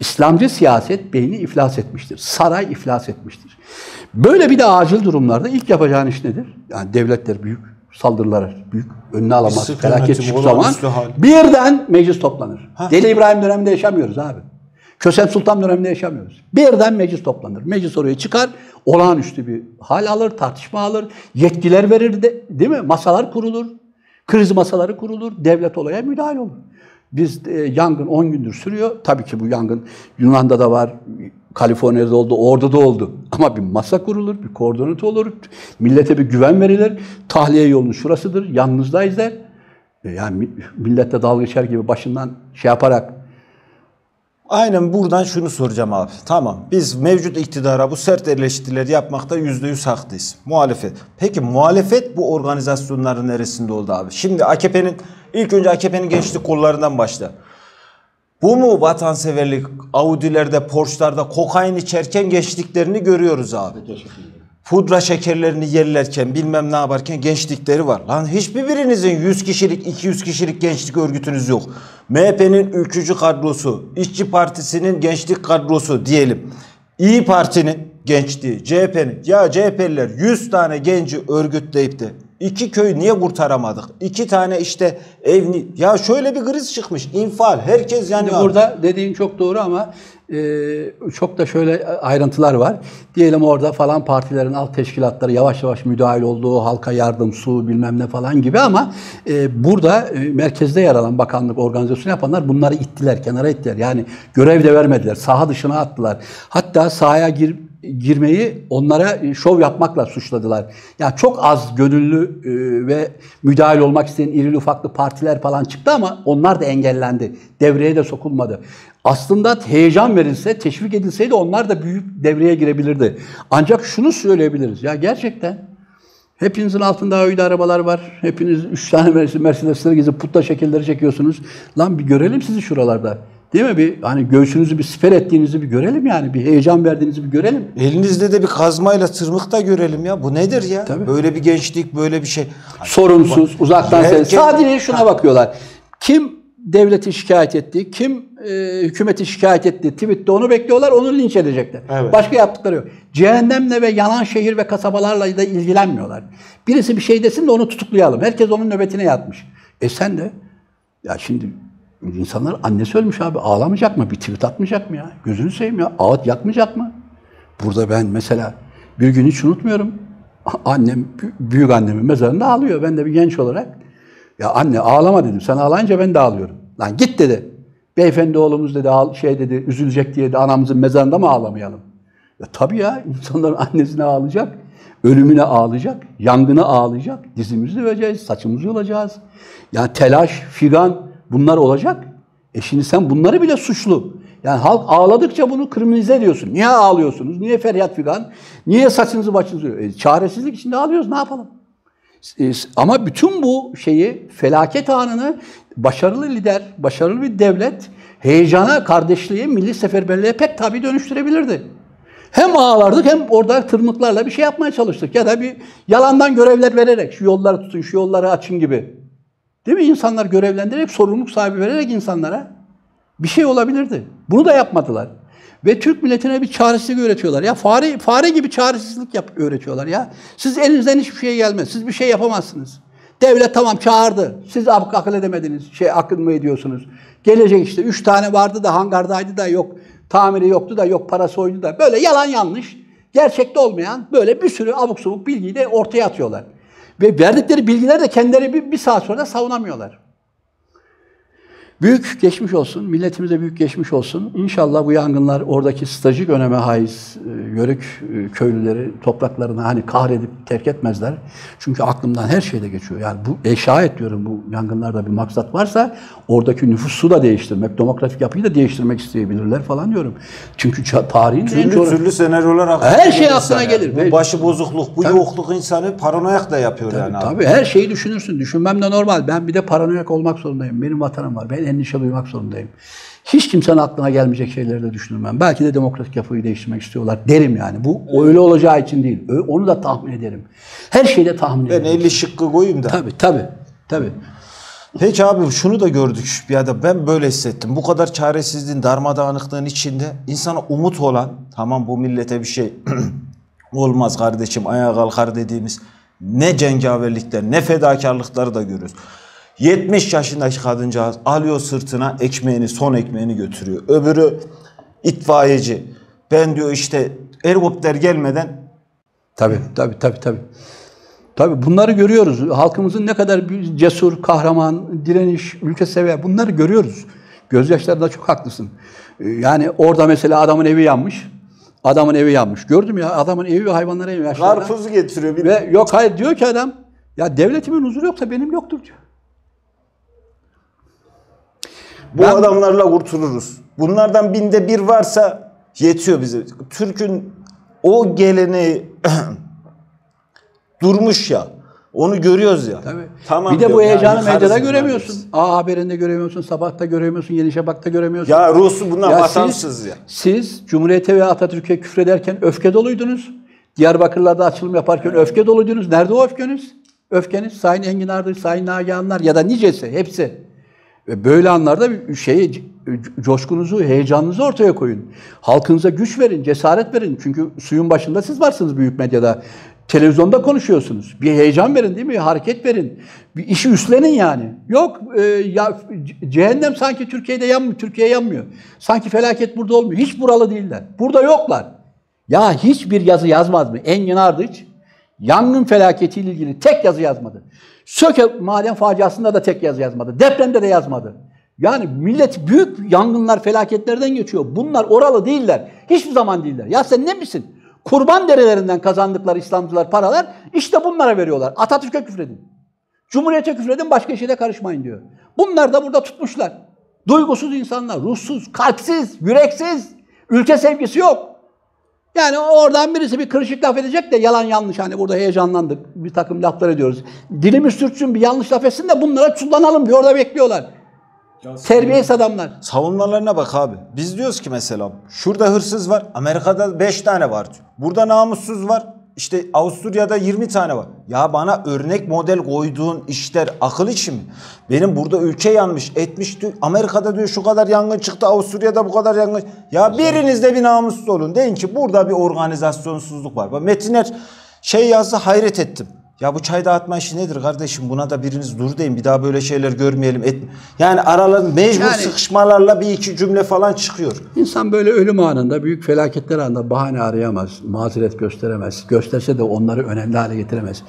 İslamcı siyaset beyni iflas etmiştir. Saray iflas etmiştir. Böyle bir de acil durumlarda ilk yapacağın iş nedir? Yani devletler büyük saldırılara, büyük önüne alamaz. Felaket çıktığı zaman birden meclis toplanır. Deli İbrahim döneminde yaşamıyoruz abi. Kösem Sultan döneminde yaşamıyoruz. Birden meclis toplanır. Meclis oraya çıkar, olağanüstü bir hal alır, tartışma alır, yetkiler verir de, değil mi? Masalar kurulur, kriz masaları kurulur, devlet olaya müdahale olur. Biz e, yangın 10 gündür sürüyor. Tabii ki bu yangın Yunan'da da var, Kaliforniya'da oldu, orada da oldu. Ama bir masa kurulur, bir koordinat olur, millete bir güven verilir. Tahliye yolunun şurasıdır, yalnızdayız der. E, Yani mi- milletle dalga geçer gibi başından şey yaparak Aynen buradan şunu soracağım abi. Tamam biz mevcut iktidara bu sert eleştirileri yapmakta yüzde yüz haklıyız. Muhalefet. Peki muhalefet bu organizasyonların neresinde oldu abi? Şimdi AKP'nin ilk önce AKP'nin gençlik kollarından başla. Bu mu vatanseverlik? Audi'lerde, Porsche'larda kokain içerken gençliklerini görüyoruz abi. Pudra şekerlerini yerlerken bilmem ne yaparken gençlikleri var. Lan hiçbir birinizin 100 kişilik 200 kişilik gençlik örgütünüz yok. MHP'nin ülkücü kadrosu, İşçi Partisi'nin gençlik kadrosu diyelim. İyi Parti'nin gençliği, CHP'nin. Ya CHP'liler 100 tane genci örgütleyip de iki köy niye kurtaramadık? İki tane işte ev ya şöyle bir kriz çıkmış. İnfal. Herkes yani Şimdi burada dediğin çok doğru ama e, çok da şöyle ayrıntılar var. Diyelim orada falan partilerin alt teşkilatları yavaş yavaş müdahil olduğu, halka yardım, su bilmem ne falan gibi ama e, burada e, merkezde yer alan bakanlık, organizasyon yapanlar bunları ittiler, kenara ittiler. Yani görev de vermediler, saha dışına attılar. Hatta sahaya gir, girmeyi onlara şov yapmakla suçladılar. Yani çok az gönüllü e, ve müdahil olmak isteyen irili ufaklı partiler falan çıktı ama onlar da engellendi. Devreye de sokulmadı. Aslında heyecan verilse, teşvik edilseydi onlar da büyük devreye girebilirdi. Ancak şunu söyleyebiliriz. Ya gerçekten hepinizin altında öyle arabalar var. Hepiniz üç tane Mercedes- Mercedes'leri gezip putla şekilleri çekiyorsunuz. Lan bir görelim sizi şuralarda. Değil mi? Bir hani göğsünüzü bir siper ettiğinizi bir görelim yani. Bir heyecan verdiğinizi bir görelim. Elinizde de bir kazmayla tırmık da görelim ya. Bu nedir ya? Tabii. Böyle bir gençlik, böyle bir şey. sorunsuz, uzaktan ses. Sadece şuna bakıyorlar. Kim devleti şikayet etti, kim e, hükümeti şikayet etti, tweette onu bekliyorlar, onu linç edecekler. Evet. Başka yaptıkları yok. Cehennemle ve yanan şehir ve kasabalarla da ilgilenmiyorlar. Birisi bir şey desin de onu tutuklayalım. Herkes onun nöbetine yatmış. E sen de, ya şimdi insanlar annesi ölmüş abi, ağlamayacak mı? Bir tweet atmayacak mı ya? Gözünü seveyim ya, ağıt yakmayacak mı? Burada ben mesela bir gün hiç unutmuyorum. Annem, büyük annemin mezarında ağlıyor. Ben de bir genç olarak. Ya anne ağlama dedim. Sen ağlayınca ben de ağlıyorum. Lan git dedi. Beyefendi oğlumuz dedi şey dedi üzülecek diye de anamızın mezarında mı ağlamayalım? Ya tabii ya insanların annesine ağlayacak, ölümüne ağlayacak, yangına ağlayacak, dizimizi döveceğiz, saçımızı yolacağız. Yani telaş, figan bunlar olacak. E şimdi sen bunları bile suçlu. Yani halk ağladıkça bunu kriminalize ediyorsun. Niye ağlıyorsunuz? Niye feryat figan? Niye saçınızı başınızı? E, çaresizlik içinde ağlıyoruz. Ne yapalım? E, Ama bütün bu şeyi, felaket anını başarılı lider, başarılı bir devlet heyecana, kardeşliğe, milli seferberliğe pek tabi dönüştürebilirdi. Hem ağlardık hem orada tırmıklarla bir şey yapmaya çalıştık. Ya da bir yalandan görevler vererek şu yolları tutun, şu yolları açın gibi. Değil mi? İnsanlar görevlendirerek, sorumluluk sahibi vererek insanlara bir şey olabilirdi. Bunu da yapmadılar. Ve Türk milletine bir çaresizlik öğretiyorlar. Ya fare fare gibi çaresizlik yap öğretiyorlar ya. Siz elinizden hiçbir şey gelmez. Siz bir şey yapamazsınız. Devlet tamam çağırdı. Siz ak akıl edemediniz. Şey akıl mı ediyorsunuz? Gelecek işte. Üç tane vardı da hangardaydı da yok. Tamiri yoktu da yok parası oydu da. Böyle yalan yanlış. Gerçekte olmayan böyle bir sürü abuk subuk bilgiyi de ortaya atıyorlar. Ve verdikleri bilgiler de kendileri bir, bir saat sonra savunamıyorlar. Büyük geçmiş olsun, milletimize büyük geçmiş olsun. İnşallah bu yangınlar oradaki stratejik öneme haiz e, yörük e, köylüleri topraklarını hani kahredip terk etmezler. Çünkü aklımdan her şeyde geçiyor. Yani bu eşayet diyorum bu yangınlarda bir maksat varsa oradaki nüfusu da değiştirmek, demografik yapıyı da değiştirmek isteyebilirler falan diyorum. Çünkü tarihin en Türlü coğraf- türlü senaryolar aklına Her şey aklına sana. gelir. Bu başı bozukluk, bu yokluk insanı paranoyak da yapıyor yani abi. Tabii her şeyi düşünürsün. Düşünmem de normal. Ben bir de paranoyak olmak zorundayım. Benim vatanım var. Ben endişe duymak zorundayım. Hiç kimsenin aklına gelmeyecek şeyleri de düşünmem. Belki de demokratik yapıyı değiştirmek istiyorlar derim yani. Bu öyle olacağı için değil. Onu da tahmin ederim. Her şeyi de tahmin Ben ederim. 50 şıkkı koyayım da. Tabii tabii. Tabii. Peki abi şunu da gördük ya ben böyle hissettim. Bu kadar çaresizliğin, darmadağınıklığın içinde insana umut olan, tamam bu millete bir şey olmaz kardeşim ayağa kalkar dediğimiz ne cengaverlikler, ne fedakarlıkları da görüyoruz. 70 yaşındaki kadıncağız alıyor sırtına ekmeğini, son ekmeğini götürüyor. Öbürü itfaiyeci. Ben diyor işte helikopter gelmeden Tabii, tabii, tabii, tabii. Tabii bunları görüyoruz. Halkımızın ne kadar cesur, kahraman, direniş, ülke sever bunları görüyoruz. Gözyaşlarında çok haklısın. Ee, Yani orada mesela adamın evi yanmış. Adamın evi yanmış. Gördüm ya adamın evi ve hayvanlara evi karpuzu getiriyor. Bir Ve yok hayır diyor ki adam ya devletimin huzuru yoksa benim yoktur diyor. Bu Ben- adamlarla kurtuluruz. Bunlardan binde bir varsa yetiyor bize. Türk'ün o geleneği durmuş ya. Onu görüyoruz ya. Tabii. Tamam bir de bu heyecanı yıkarız medyada göremiyorsun. biz. A Haber'inde göremiyorsun, Sabah'ta göremiyorsun, Yeni Şafak'ta göremiyorsun. Ya Rus'u bunlar Ya vatansız siz, ya. Siz Cumhuriyete ve Atatürk'e küfrederken öfke doluydunuz. Diyarbakırlarda açılım yaparken öfke doluydunuz. Nerede o öfkeniz? Öfkeniz Sayın Enginar'dır, Sayın Nagihanlar ya da nicesi hepsi. Ve böyle anlarda şeyi, coşkunuzu, heyecanınızı ortaya koyun. Halkınıza güç verin, cesaret verin. Çünkü suyun başında siz varsınız büyük medyada. Televizyonda konuşuyorsunuz. Bir heyecan verin değil mi? Hareket verin. Bir işi üstlenin yani. Yok e, ya cehennem sanki Türkiye'de yanmıyor, Türkiye yanmıyor. Sanki felaket burada olmuyor. Hiç buralı değiller. Burada yoklar. Ya hiçbir yazı yazmaz mı? Engin Ardıç yangın felaketiyle ilgili tek yazı yazmadı. Söke maden faciasında da tek yazı yazmadı. Depremde de yazmadı. Yani millet büyük yangınlar, felaketlerden geçiyor. Bunlar oralı değiller. Hiçbir zaman değiller. Ya sen ne misin? Kurban derelerinden kazandıkları İslamcılar paralar işte bunlara veriyorlar. Atatürk'e küfredin. Cumhuriyete küfredin başka işe de karışmayın diyor. Bunlar da burada tutmuşlar. Duygusuz insanlar, ruhsuz, kalpsiz, yüreksiz, ülke sevgisi yok. Yani oradan birisi bir kırışık laf edecek de yalan yanlış hani burada heyecanlandık. Bir takım laflar ediyoruz. Dilimiz sürtsün bir yanlış laf etsin de bunlara çullanalım diyor orada bekliyorlar. Terbiyesiz adamlar. Savunmalarına bak abi. Biz diyoruz ki mesela şurada hırsız var. Amerika'da 5 tane var diyor. Burada namussuz var. İşte Avusturya'da 20 tane var. Ya bana örnek model koyduğun işler akıl işi mi? Benim burada ülke yanmış, etmiş diyor. Amerika'da diyor şu kadar yangın çıktı, Avusturya'da bu kadar yangın. Ya birinizde bir namussuz olun. Deyin ki burada bir organizasyonsuzluk var. Metiner şey yazdı hayret ettim. Ya bu çay dağıtma işi nedir kardeşim? Buna da biriniz dur deyin. Bir daha böyle şeyler görmeyelim. Et... Yani aralarında mecbur Yani- sıkışmalarla bir iki cümle falan çıkıyor. İnsan böyle ölüm anında, büyük felaketler anında bahane arayamaz, mazeret gösteremez. Gösterse de onları önemli hale getiremez.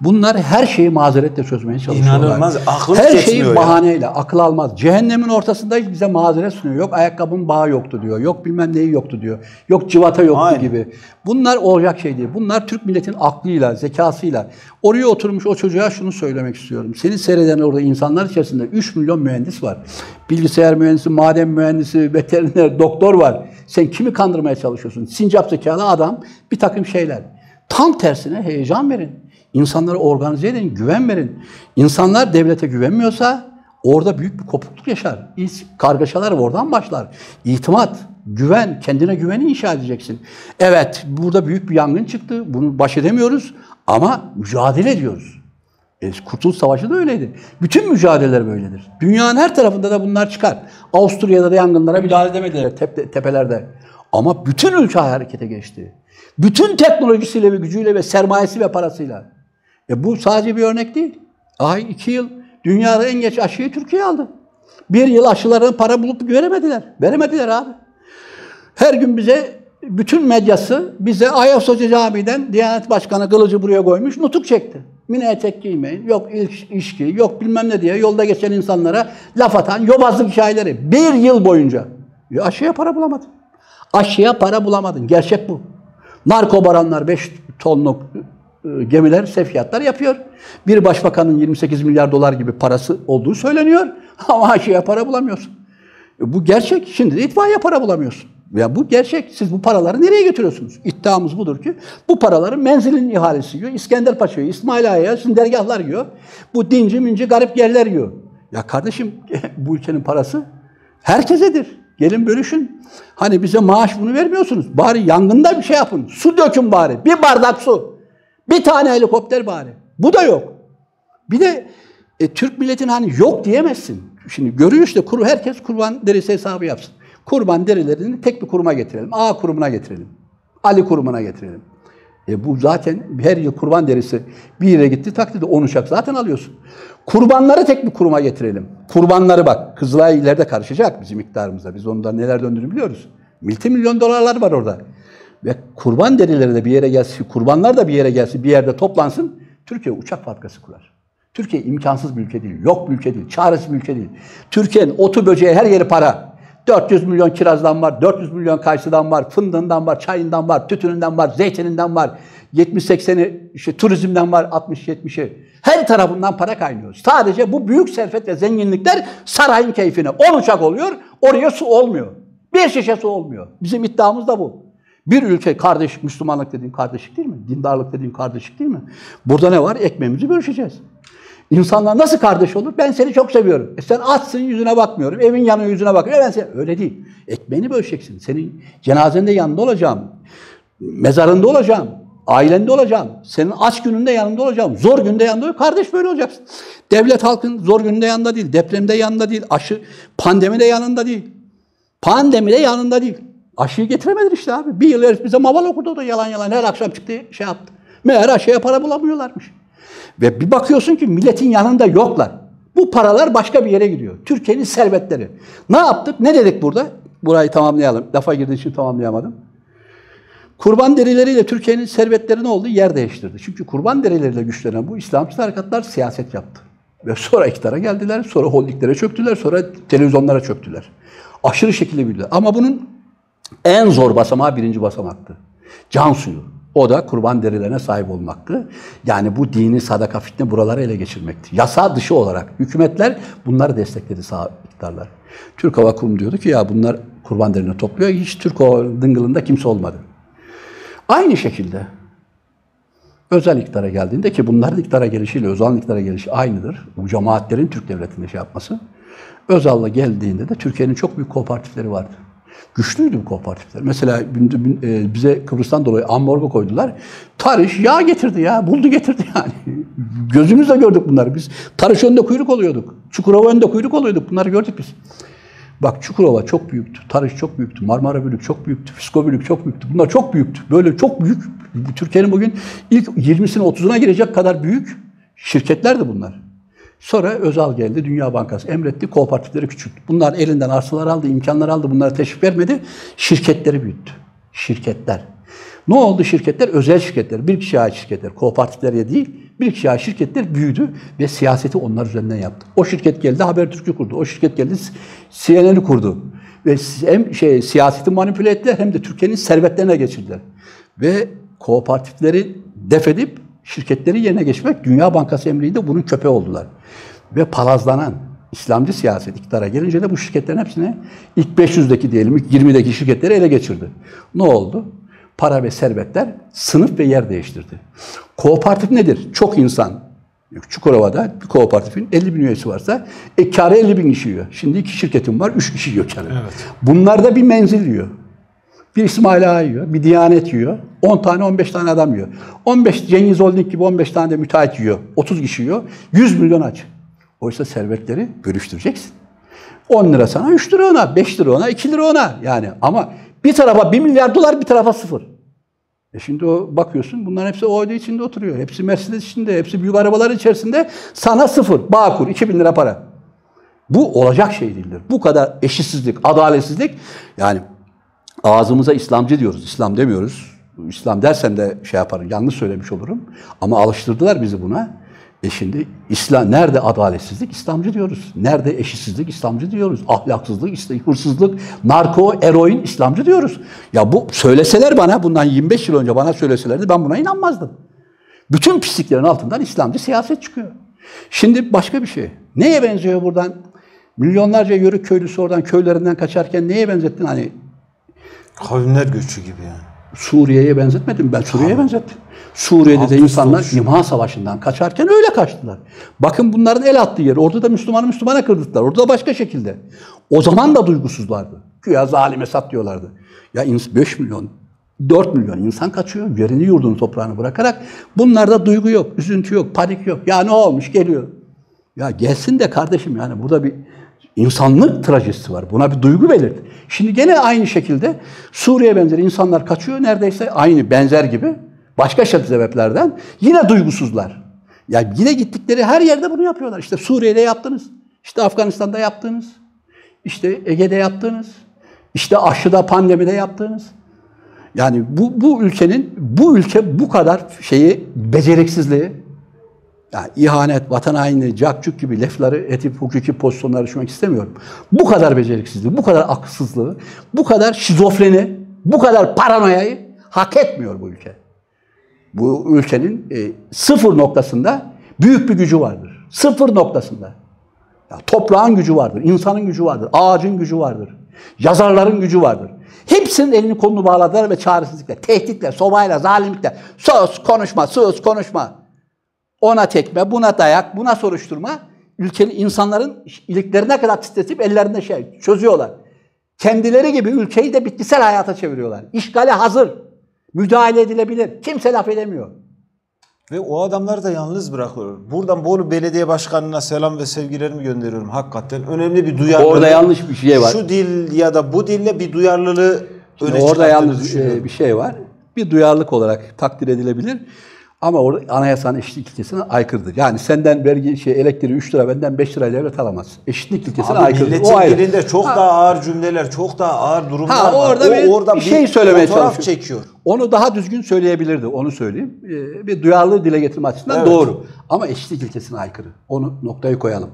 Bunlar her şeyi mazeretle çözmeye çalışıyorlar. İnanılmaz, aklımız Her yetmiyor şeyi ya. bahaneyle, akıl almaz. Cehennemin ortasında bize mazeret sunuyor. Yok ayakkabının bağı yoktu diyor. Yok bilmem neyi yoktu diyor. Yok civata yoktu Aynen. gibi. Bunlar olacak şey değil. Bunlar Türk milletin aklıyla, zekasıyla. Oraya oturmuş o çocuğa şunu söylemek istiyorum. Seni seyreden orada insanlar içerisinde 3 milyon mühendis var. Bilgisayar mühendisi, maden mühendisi, veteriner, doktor var. Sen kimi kandırmaya çalışıyorsun? Sincap zekalı adam bir takım şeyler. Tam tersine heyecan verin. İnsanları organize edin, güven verin. İnsanlar devlete güvenmiyorsa orada büyük bir kopukluk yaşar. İz- Kargaşalar oradan başlar. İtimat, güven, kendine güveni inşa edeceksin. Evet, burada büyük bir yangın çıktı. Bunu baş edemiyoruz ama mücadele ediyoruz. E, Kurtuluş Savaşı da öyleydi. Bütün mücadeleler böyledir. Dünyanın her tarafında da bunlar çıkar. Avusturya'da da yangınlara müdahale edemediler tepe- tepelerde. Ama bütün ülke harekete geçti. Bütün teknolojisiyle ve gücüyle ve sermayesi ve parasıyla. E bu sadece bir örnek değil. Ay iki yıl dünyada en geç aşıyı Türkiye aldı. Bir yıl aşıların para bulup veremediler. Veremediler abi. Her gün bize bütün medyası bize Ayasofya Camii'den Diyanet Başkanı kılıcı buraya koymuş, nutuk çekti. Mini etek giymeyin, yok ilk yok bilmem ne diye yolda geçen insanlara laf atan yobazlık hikayeleri. Bir yıl boyunca. Ya aşıya para bulamadın. Aşıya para bulamadın. Gerçek bu. Narko baranlar 5 tonluk e, gemiler, sevkiyatlar yapıyor. Bir başbakanın 28 milyar dolar gibi parası olduğu söyleniyor. Ama aşıya para bulamıyorsun. E, bu gerçek. Şimdi de itfaiye para bulamıyorsun. Ya bu gerçek. Siz bu paraları nereye götürüyorsunuz? İddiamız budur ki bu paraları menzilin ihalesi yiyor. İskender Paşa yiyor, İsmail Ağa'ya, şimdi dergahlar yiyor. Bu dinci minci garip yerler yiyor. Ya kardeşim bu ülkenin parası herkesedir. Gelin bölüşün. Hani bize maaş bunu vermiyorsunuz. Bari yangında bir şey yapın. Su dökün bari. Bir bardak su. Bir tane helikopter bari. Bu da yok. Bir de e, Türk milletin hani yok diyemezsin. Şimdi görüyor işte kuru herkes kurban derisi hesabı yapsın. Kurban derilerini tek bir kuruma getirelim. A kurumuna getirelim. Ali kurumuna getirelim. E bu zaten her yıl kurban derisi bir yere gitti takdirde 10 uçak zaten alıyorsun. Kurbanları tek bir kuruma getirelim. Kurbanları bak Kızılay ileride karışacak bizim miktarımıza. Biz ondan neler döndüğünü biliyoruz. Multi milyon dolarlar var orada. Ve kurban derileri de bir yere gelsin, kurbanlar da bir yere gelsin, bir yerde toplansın. Türkiye uçak fabrikası kurar. Türkiye imkansız bir ülke değil, yok bir ülke değil, çaresiz bir ülke değil. Türkiye'nin otu böceği her yeri para. 400 milyon kirazdan var, 400 milyon kayısıdan var, fındığından var, çayından var, tütününden var, zeytininden var. 70-80'i işte turizmden var, 60-70'i. Her tarafından para kaynıyor. Sadece bu büyük servet ve zenginlikler sarayın keyfine. 10 uçak oluyor, oraya su olmuyor. Bir şişe su olmuyor. Bizim iddiamız da bu. Bir ülke kardeş, Müslümanlık dediğin kardeşlik değil mi? Dindarlık dediğin kardeşlik değil mi? Burada ne var? Ekmeğimizi bölüşeceğiz. İnsanlar nasıl kardeş olur? Ben seni çok seviyorum. E sen açsın yüzüne bakmıyorum. Evin yanı yüzüne bakıyorum. Ben seni... Öyle değil. Ekmeğini böleceksin. Senin cenazende yanında olacağım. Mezarında olacağım. Ailende olacağım. Senin aç gününde yanında olacağım. Zor günde yanında olacağım. Kardeş böyle olacaksın. Devlet halkın zor gününde yanında değil. Depremde yanında değil. Aşı, pandemide yanında değil. Pandemide yanında değil. Aşıyı getiremediler işte abi. Bir yıl herif bize maval okudu da yalan yalan her akşam çıktı şey yaptı. Meğer aşıya para bulamıyorlarmış. Ve bir bakıyorsun ki milletin yanında yoklar. Bu paralar başka bir yere gidiyor. Türkiye'nin servetleri. Ne yaptık? Ne dedik burada? Burayı tamamlayalım. Lafa girdiği için tamamlayamadım. Kurban derileriyle Türkiye'nin servetleri ne oldu? Yer değiştirdi. Çünkü kurban derileriyle güçlenen bu İslamcı harekatlar siyaset yaptı. Ve sonra iktidara geldiler, sonra holdinglere çöktüler, sonra televizyonlara çöktüler. Aşırı şekilde büyüdüler. Ama bunun en zor basamağı birinci basamaktı. Can suyu. O da kurban derilerine sahip olmaktı. Yani bu dini sadaka fitne buraları ele geçirmekti. Yasa dışı olarak hükümetler bunları destekledi sağ iktidarlar. Türk Hava Kurumu diyordu ki ya bunlar kurban derilerini topluyor. Hiç Türk Hava dıngılında kimse olmadı. Aynı şekilde özel iktidara geldiğinde ki bunların iktidara gelişiyle özel iktidara gelişi aynıdır. Bu cemaatlerin Türk devletinde şey yapması. Özal'la geldiğinde de Türkiye'nin çok büyük kooperatifleri vardı. Güçlüydü bu kooperatifler. Mesela e, bize Kıbrıs'tan dolayı ambargo koydular. Tarış yağ getirdi ya. Buldu getirdi yani. Gözümüzle gördük bunları. Biz Tarış önünde kuyruk oluyorduk. Çukurova önünde kuyruk oluyorduk. Bunları gördük biz. Bak Çukurova çok büyüktü. Tarış çok büyüktü. Marmara Bölük çok büyüktü. Fisko Bölük çok büyüktü. Bunlar çok büyüktü. Böyle çok büyük. Türkiye'nin bugün ilk 20'sine 30'una girecek kadar büyük şirketlerdi bunlar. Sonra Özal geldi, Dünya Bankası emretti, kooperatifleri küçülttü. Bunlar elinden arsalar aldı, imkanlar aldı, bunlara teşvik vermedi. Şirketleri büyüttü. Şirketler. Ne oldu şirketler? Özel şirketler, bir kişiye ait şirketler, kooperatiflere değil, bir kişiye ait şirketler büyüdü ve siyaseti onlar üzerinden yaptı. O şirket geldi Habertürk'ü kurdu, o şirket geldi CNN'i kurdu. Ve hem şey, siyaseti manipüle ettiler hem de Türkiye'nin servetlerine geçirdiler. Ve kooperatifleri def edip şirketleri yerine geçmek Dünya Bankası emriyle bunun köpeği oldular. Ve palazlanan İslamcı siyaset iktidara gelince de bu şirketlerin hepsini ilk 500'deki diyelim ilk 20'deki şirketleri ele geçirdi. Ne oldu? Para ve servetler sınıf ve yer değiştirdi. Kooperatif nedir? Çok insan. Çukurova'da bir kooperatifin 50 bin üyesi varsa e, karı 50 bin kişi yiyor. Şimdi iki şirketim var, üç kişi yiyor karı. Evet. Bunlar da bir menzil yiyor. Bir İsmail Ağa yiyor, bir Diyanet yiyor. 10 tane 15 tane adam yiyor. 15 Cengiz Holding gibi 15 tane de müteahhit yiyor. 30 kişi yiyor. 100 milyon aç. Oysa servetleri bölüştüreceksin. 10 lira sana, 3 lira ona, 5 lira ona, 2 lira ona. Yani ama Bir tarafa 1 milyar dolar, bir tarafa sıfır. E şimdi o bakıyorsun bunların hepsi o öde içinde oturuyor. Hepsi Mercedes içinde, hepsi büyük arabalar içerisinde. Sana sıfır, Bağkur, 2000 lira para. Bu olacak şey değildir. Bu kadar eşitsizlik, adaletsizlik yani ağzımıza İslamcı diyoruz, İslam demiyoruz. İslam dersem de şey yaparım, yanlış söylemiş olurum. Ama alıştırdılar bizi buna. E şimdi İslam nerede adaletsizlik? İslamcı diyoruz. Nerede eşitsizlik? İslamcı diyoruz. Ahlaksızlık, hırsızlık, narko, eroin İslamcı diyoruz. Ya bu söyleseler bana bundan 25 yıl önce bana söyleselerdi ben buna inanmazdım. Bütün pisliklerin altından İslamcı siyaset çıkıyor. Şimdi başka bir şey. Neye benziyor buradan? Milyonlarca yörük köylüsü oradan köylerinden kaçarken neye benzettin? Hani Kavimler göçü gibi yani. Suriye'ye benzetmedim. Ben Suriye'ye benzettim. Suriye'de de insanlar imha savaşından kaçarken öyle kaçtılar. Bakın bunların el attığı yer. Orada da Müslümanı Müslümana kırdılar. Orada da başka şekilde. O zaman da duygusuzlardı. Güya zalim Esad diyorlardı. Ya 5 milyon, 4 milyon insan kaçıyor. Yerini yurdunu toprağını bırakarak. Bunlarda duygu yok, üzüntü yok, panik yok. Ya ne olmuş geliyor. Ya gelsin de kardeşim yani burada bir insanlık trajedisi var. Buna bir duygu belirt. Şimdi gene aynı şekilde Suriye benzeri insanlar kaçıyor neredeyse aynı benzer gibi. Başka sebeplerden yine duygusuzlar. Ya yine gittikleri her yerde bunu yapıyorlar. İşte Suriye'de yaptınız. İşte Afganistan'da yaptınız. İşte Ege'de yaptınız. İşte aşıda pandemide yaptığınız. Yani bu, bu ülkenin, bu ülke bu kadar şeyi, beceriksizliği, yani ihanet, vatan haini, cakcuk gibi lafları etip hukuki pozisyonlara düşmek istemiyorum. Bu kadar beceriksizliği, bu kadar akılsızlığı, bu kadar şizofreni, bu kadar paranoyayı hak etmiyor bu ülke. Bu ülkenin e, sıfır noktasında büyük bir gücü vardır. Sıfır noktasında. Ya, toprağın gücü vardır, insanın gücü vardır, ağacın gücü vardır, yazarların gücü vardır. Hepsinin elini kolunu bağladılar ve çaresizlikle, tehditle, sobayla, zalimlikle, sus konuşma, sus konuşma. Ona tekme, buna dayak, buna soruşturma. Ülkenin insanların iliklerine kadar titretip ellerinde şey çözüyorlar. Kendileri gibi ülkeyi de bitkisel hayata çeviriyorlar. İşgale hazır. Müdahale edilebilir. Kimse laf edemiyor. Ve o adamları da yalnız bırakıyor. Buradan Bolu Belediye Başkanı'na selam ve sevgilerimi gönderiyorum. Hakikaten önemli bir duyarlılık. Orada yanlış bir şey var. Şu dil ya da bu dille bir duyarlılığı Şimdi öne orada düşünüyorum. e, bir şey var. Bir duyarlılık olarak takdir edilebilir. Ama orada anayasanın eşitlik ilkesine aykırıdır. Yani senden vergi şey elektriği 3 lira benden 5 lirayla devlet alamaz. Eşitlik ilkesine Abi aykırıdır. milletin O ayrı. dilinde çok Ha, daha ağır cümleler, çok daha ağır durumlar Ha, var. orada o bir- orada bir şey söylemeye fotoğraf çalışıyor. çekiyor. Onu daha düzgün söyleyebilirdi. Onu söyleyeyim. Ee, bir duyarlılığı dile getirme açısından Evet. doğru. Ama eşitlik ilkesine aykırı. Onu noktayı koyalım.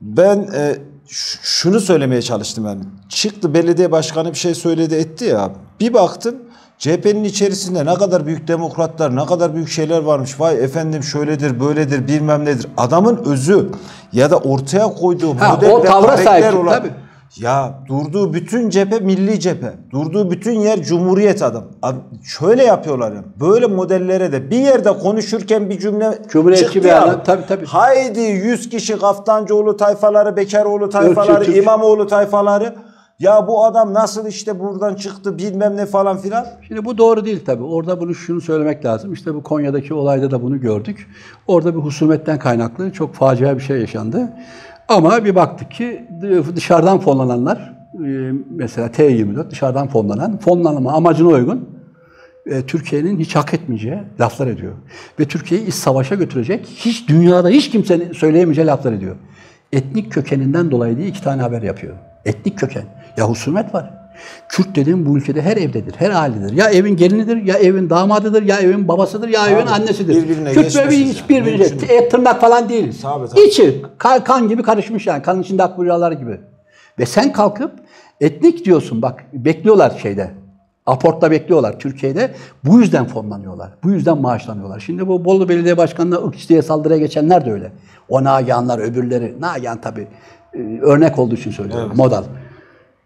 Ben e, ş- şunu söylemeye çalıştım yani. Çıktı belediye başkanı bir şey söyledi etti ya. Bir baktım CHP'nin içerisinde ne kadar büyük demokratlar, ne kadar büyük şeyler varmış. Vay efendim şöyledir, böyledir, bilmem nedir. Adamın özü ya da ortaya koyduğu Ha, model o ve tavra karakter sahip, olan. tabii. Ya durduğu bütün cephe milli cephe. Durduğu bütün yer cumhuriyet adam. Abi şöyle yapıyorlar ya. Böyle modellere de bir yerde konuşurken bir cümle Cumhuriyetçi bir adam, tabii, tabii. Haydi 100 kişi Kaftancıoğlu tayfaları, Bekaroğlu tayfaları, Türkçü. İmamoğlu tayfaları. Ya bu adam nasıl işte buradan çıktı bilmem ne falan filan. Şimdi bu doğru değil tabii. Orada bunu şunu söylemek lazım. İşte bu Konya'daki olayda da bunu gördük. Orada bir husumetten kaynaklı çok facia bir şey yaşandı. Ama bir baktık ki dışarıdan fonlananlar, e, mesela T24 dışarıdan fonlanan, fonlanma amacına uygun e, Türkiye'nin hiç hak etmeyeceği laflar ediyor. Ve Türkiye'yi iç savaşa götürecek, hiç dünyada hiç kimsenin söyleyemeyeceği laflar ediyor. Etnik kökeninden dolayı diye iki tane haber yapıyor. Etnik köken. Ya husumet var. Kürt dediğim bu ülkede her evdedir, her ailedir. Ya evin gelinidir, ya evin damadıdır, ya evin babasıdır, ya evin annesidir. birbirine Kürt ve yani. hiç birbirine Mümkün değil. et tırnak falan değil. Tabii. İçi kan, kan gibi karışmış yani. Kanın içinde akbucalar gibi. Ve sen kalkıp etnik diyorsun bak bekliyorlar şeyde. Aportta bekliyorlar Türkiye'de. Bu yüzden fonlanıyorlar. Bu yüzden maaşlanıyorlar. Şimdi bu Bolu Belediye Başkanı'na ırkçı diye saldırıya geçenler de öyle. O Nagihanlar öbürleri. Nagihan tabii e, örnek olduğu için söylüyorum. Modal.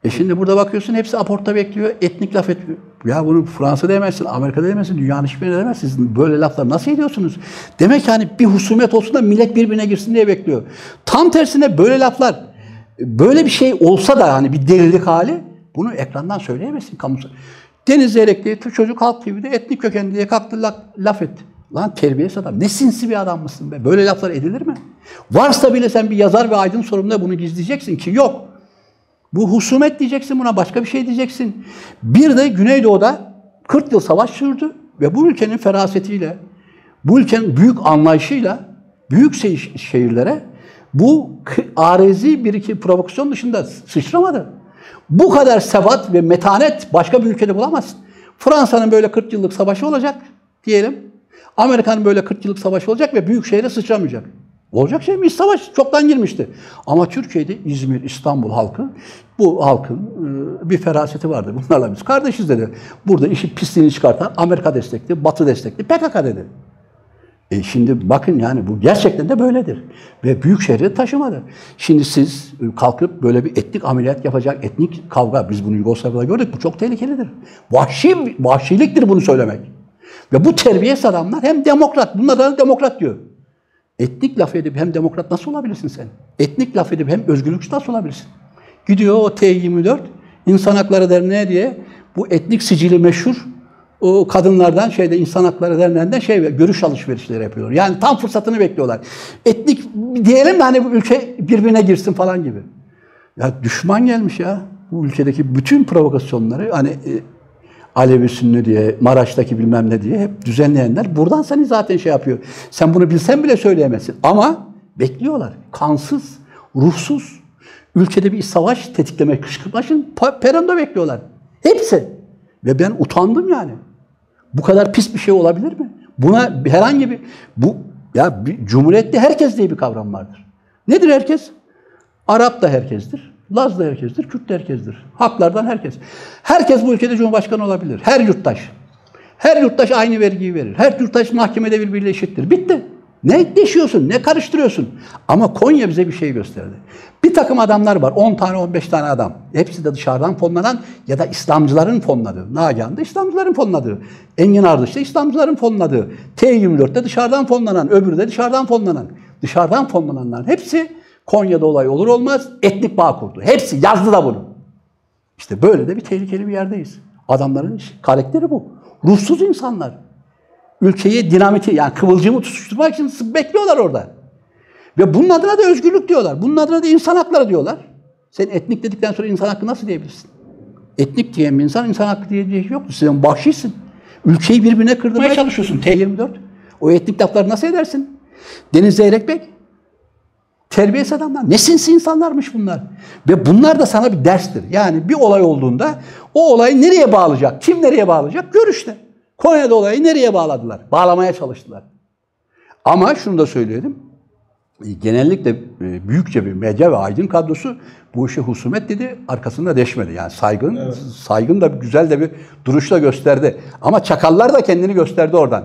E şimdi burada bakıyorsun hepsi aportta bekliyor. Etnik laf etmiyor. Ya bunu Fransa'da demezsin, Amerika'da demezsin, dünyanın hiçbirinde demezsin. Siz böyle laflar nasıl ediyorsunuz? Demek yani bir husumet olsun da millet birbirine girsin diye bekliyor. Tam tersine böyle laflar, böyle bir şey olsa da hani bir delilik hali bunu ekrandan söyleyemezsin kamusu. Deniz Zeyrek diye çocuk Halk TV'de etnik köken diye kalktı laf, etti. Lan terbiyesiz adam. Ne sinsi bir adam mısın be? Böyle laflar edilir mi? Varsa bile sen bir yazar ve aydın sorumluluğunda bunu gizleyeceksin ki yok. Bu husumet diyeceksin buna başka bir şey diyeceksin. Bir de Güneydoğu'da 40 yıl savaş sürdü ve bu ülkenin ferasetiyle, bu ülkenin büyük anlayışıyla büyük şehir- şehirlere bu arezi bir iki provokasyon dışında sıçramadı. Bu kadar sebat ve metanet başka bir ülkede bulamazsın. Fransa'nın böyle 40 yıllık savaşı olacak diyelim. Amerika'nın böyle 40 yıllık savaşı olacak ve büyük şehre sıçramayacak. Olacak şey mi? Savaş çoktan girmişti. Ama Türkiye'de İzmir, İstanbul halkı, bu halkın e, bir feraseti vardı. Bunlarla biz kardeşiz dedi. Burada işi pisliğini çıkartan Amerika destekli, Batı destekli, PKK dedi. E şimdi bakın yani bu gerçekten de böyledir. Ve büyük şehri taşımadı. Şimdi siz e, kalkıp böyle bir etnik ameliyat yapacak, etnik kavga, biz bunu Yugoslavya'da gördük, bu çok tehlikelidir. Vahşi, vahşiliktir bunu söylemek. Ve bu terbiyesiz adamlar hem demokrat, bunlar da demokrat diyor. Etnik laf edip hem demokrat nasıl olabilirsin sen? Etnik laf edip hem özgürlükçü nasıl olabilirsin? Gidiyor o T24 İnsan Hakları Derneği diye bu etnik sicili meşhur o kadınlardan şeyde İnsan Hakları Derneği'nden şey görüş alışverişleri yapıyorlar. Yani tam fırsatını bekliyorlar. Etnik diyelim hani bu ülke birbirine girsin falan gibi. Ya düşman gelmiş ya. Bu ülkedeki bütün provokasyonları hani e, Alevi Sünni diye, Maraş'taki bilmem ne diye hep düzenleyenler buradan seni zaten şey yapıyor. Sen bunu bilsen bile söyleyemezsin. Ama bekliyorlar. Kansız, ruhsuz. Ülkede bir savaş tetiklemek, kışkırtma için pa- peronda bekliyorlar. Hepsi. Ve ben utandım yani. Bu kadar pis bir şey olabilir mi? Buna herhangi bir bu ya bir, cumhuriyette herkes diye bir kavram vardır. Nedir herkes? Arap da herkestir. Laz da herkestir, Kürt de herkestir. Haklardan herkes. Herkes bu ülkede cumhurbaşkanı olabilir. Her yurttaş. Her yurttaş aynı vergiyi verir. Her yurttaş mahkemede birbiriyle eşittir. Bitti. Ne deşiyorsun, ne karıştırıyorsun? Ama Konya bize bir şey gösterdi. Bir takım adamlar var, 10 tane, 15 tane adam. Hepsi de dışarıdan fonlanan ya da İslamcıların fonladığı. Nagihan da İslamcıların fonladığı. Engin Ardış da İslamcıların fonladığı. T24'te dışarıdan fonlanan, öbürü de dışarıdan fonlanan. Dışarıdan fonlananların hepsi Konya'da olay olur olmaz etnik bağ kurdu. Hepsi yazdı da bunu. İşte böyle de bir tehlikeli bir yerdeyiz. Adamların karakteri bu. Ruhsuz insanlar. Ülkeyi dinamiti yani kıvılcımı tutuşturmak için bekliyorlar orada. Ve bunun adına da özgürlük diyorlar. Bunun adına da insan hakları diyorlar. Sen etnik dedikten sonra insan hakkı nasıl diyebilirsin? Etnik diyen bir insan insan hakkı diye bir şey yoktur. Sen vahşisin. Ülkeyi birbirine kırdırmaya çalışıyorsun. T24. O etnik lafları nasıl edersin? Deniz Zeyrek Bey. Terbiyesiz adamlar. Ne sinsi insanlarmış bunlar. Ve bunlar da sana bir derstir. Yani bir olay olduğunda o olayı nereye bağlayacak? Kim nereye bağlayacak? Gör işte. Konya'da olayı nereye bağladılar? Bağlamaya çalıştılar. Ama şunu da söyleyelim. E, Genellikle e, büyükçe bir medya ve aydın kadrosu bu işe husumet dedi, arkasında deşmedi. Yani saygın, saygın da güzel de bir duruşla gösterdi. Ama çakallar da kendini gösterdi oradan.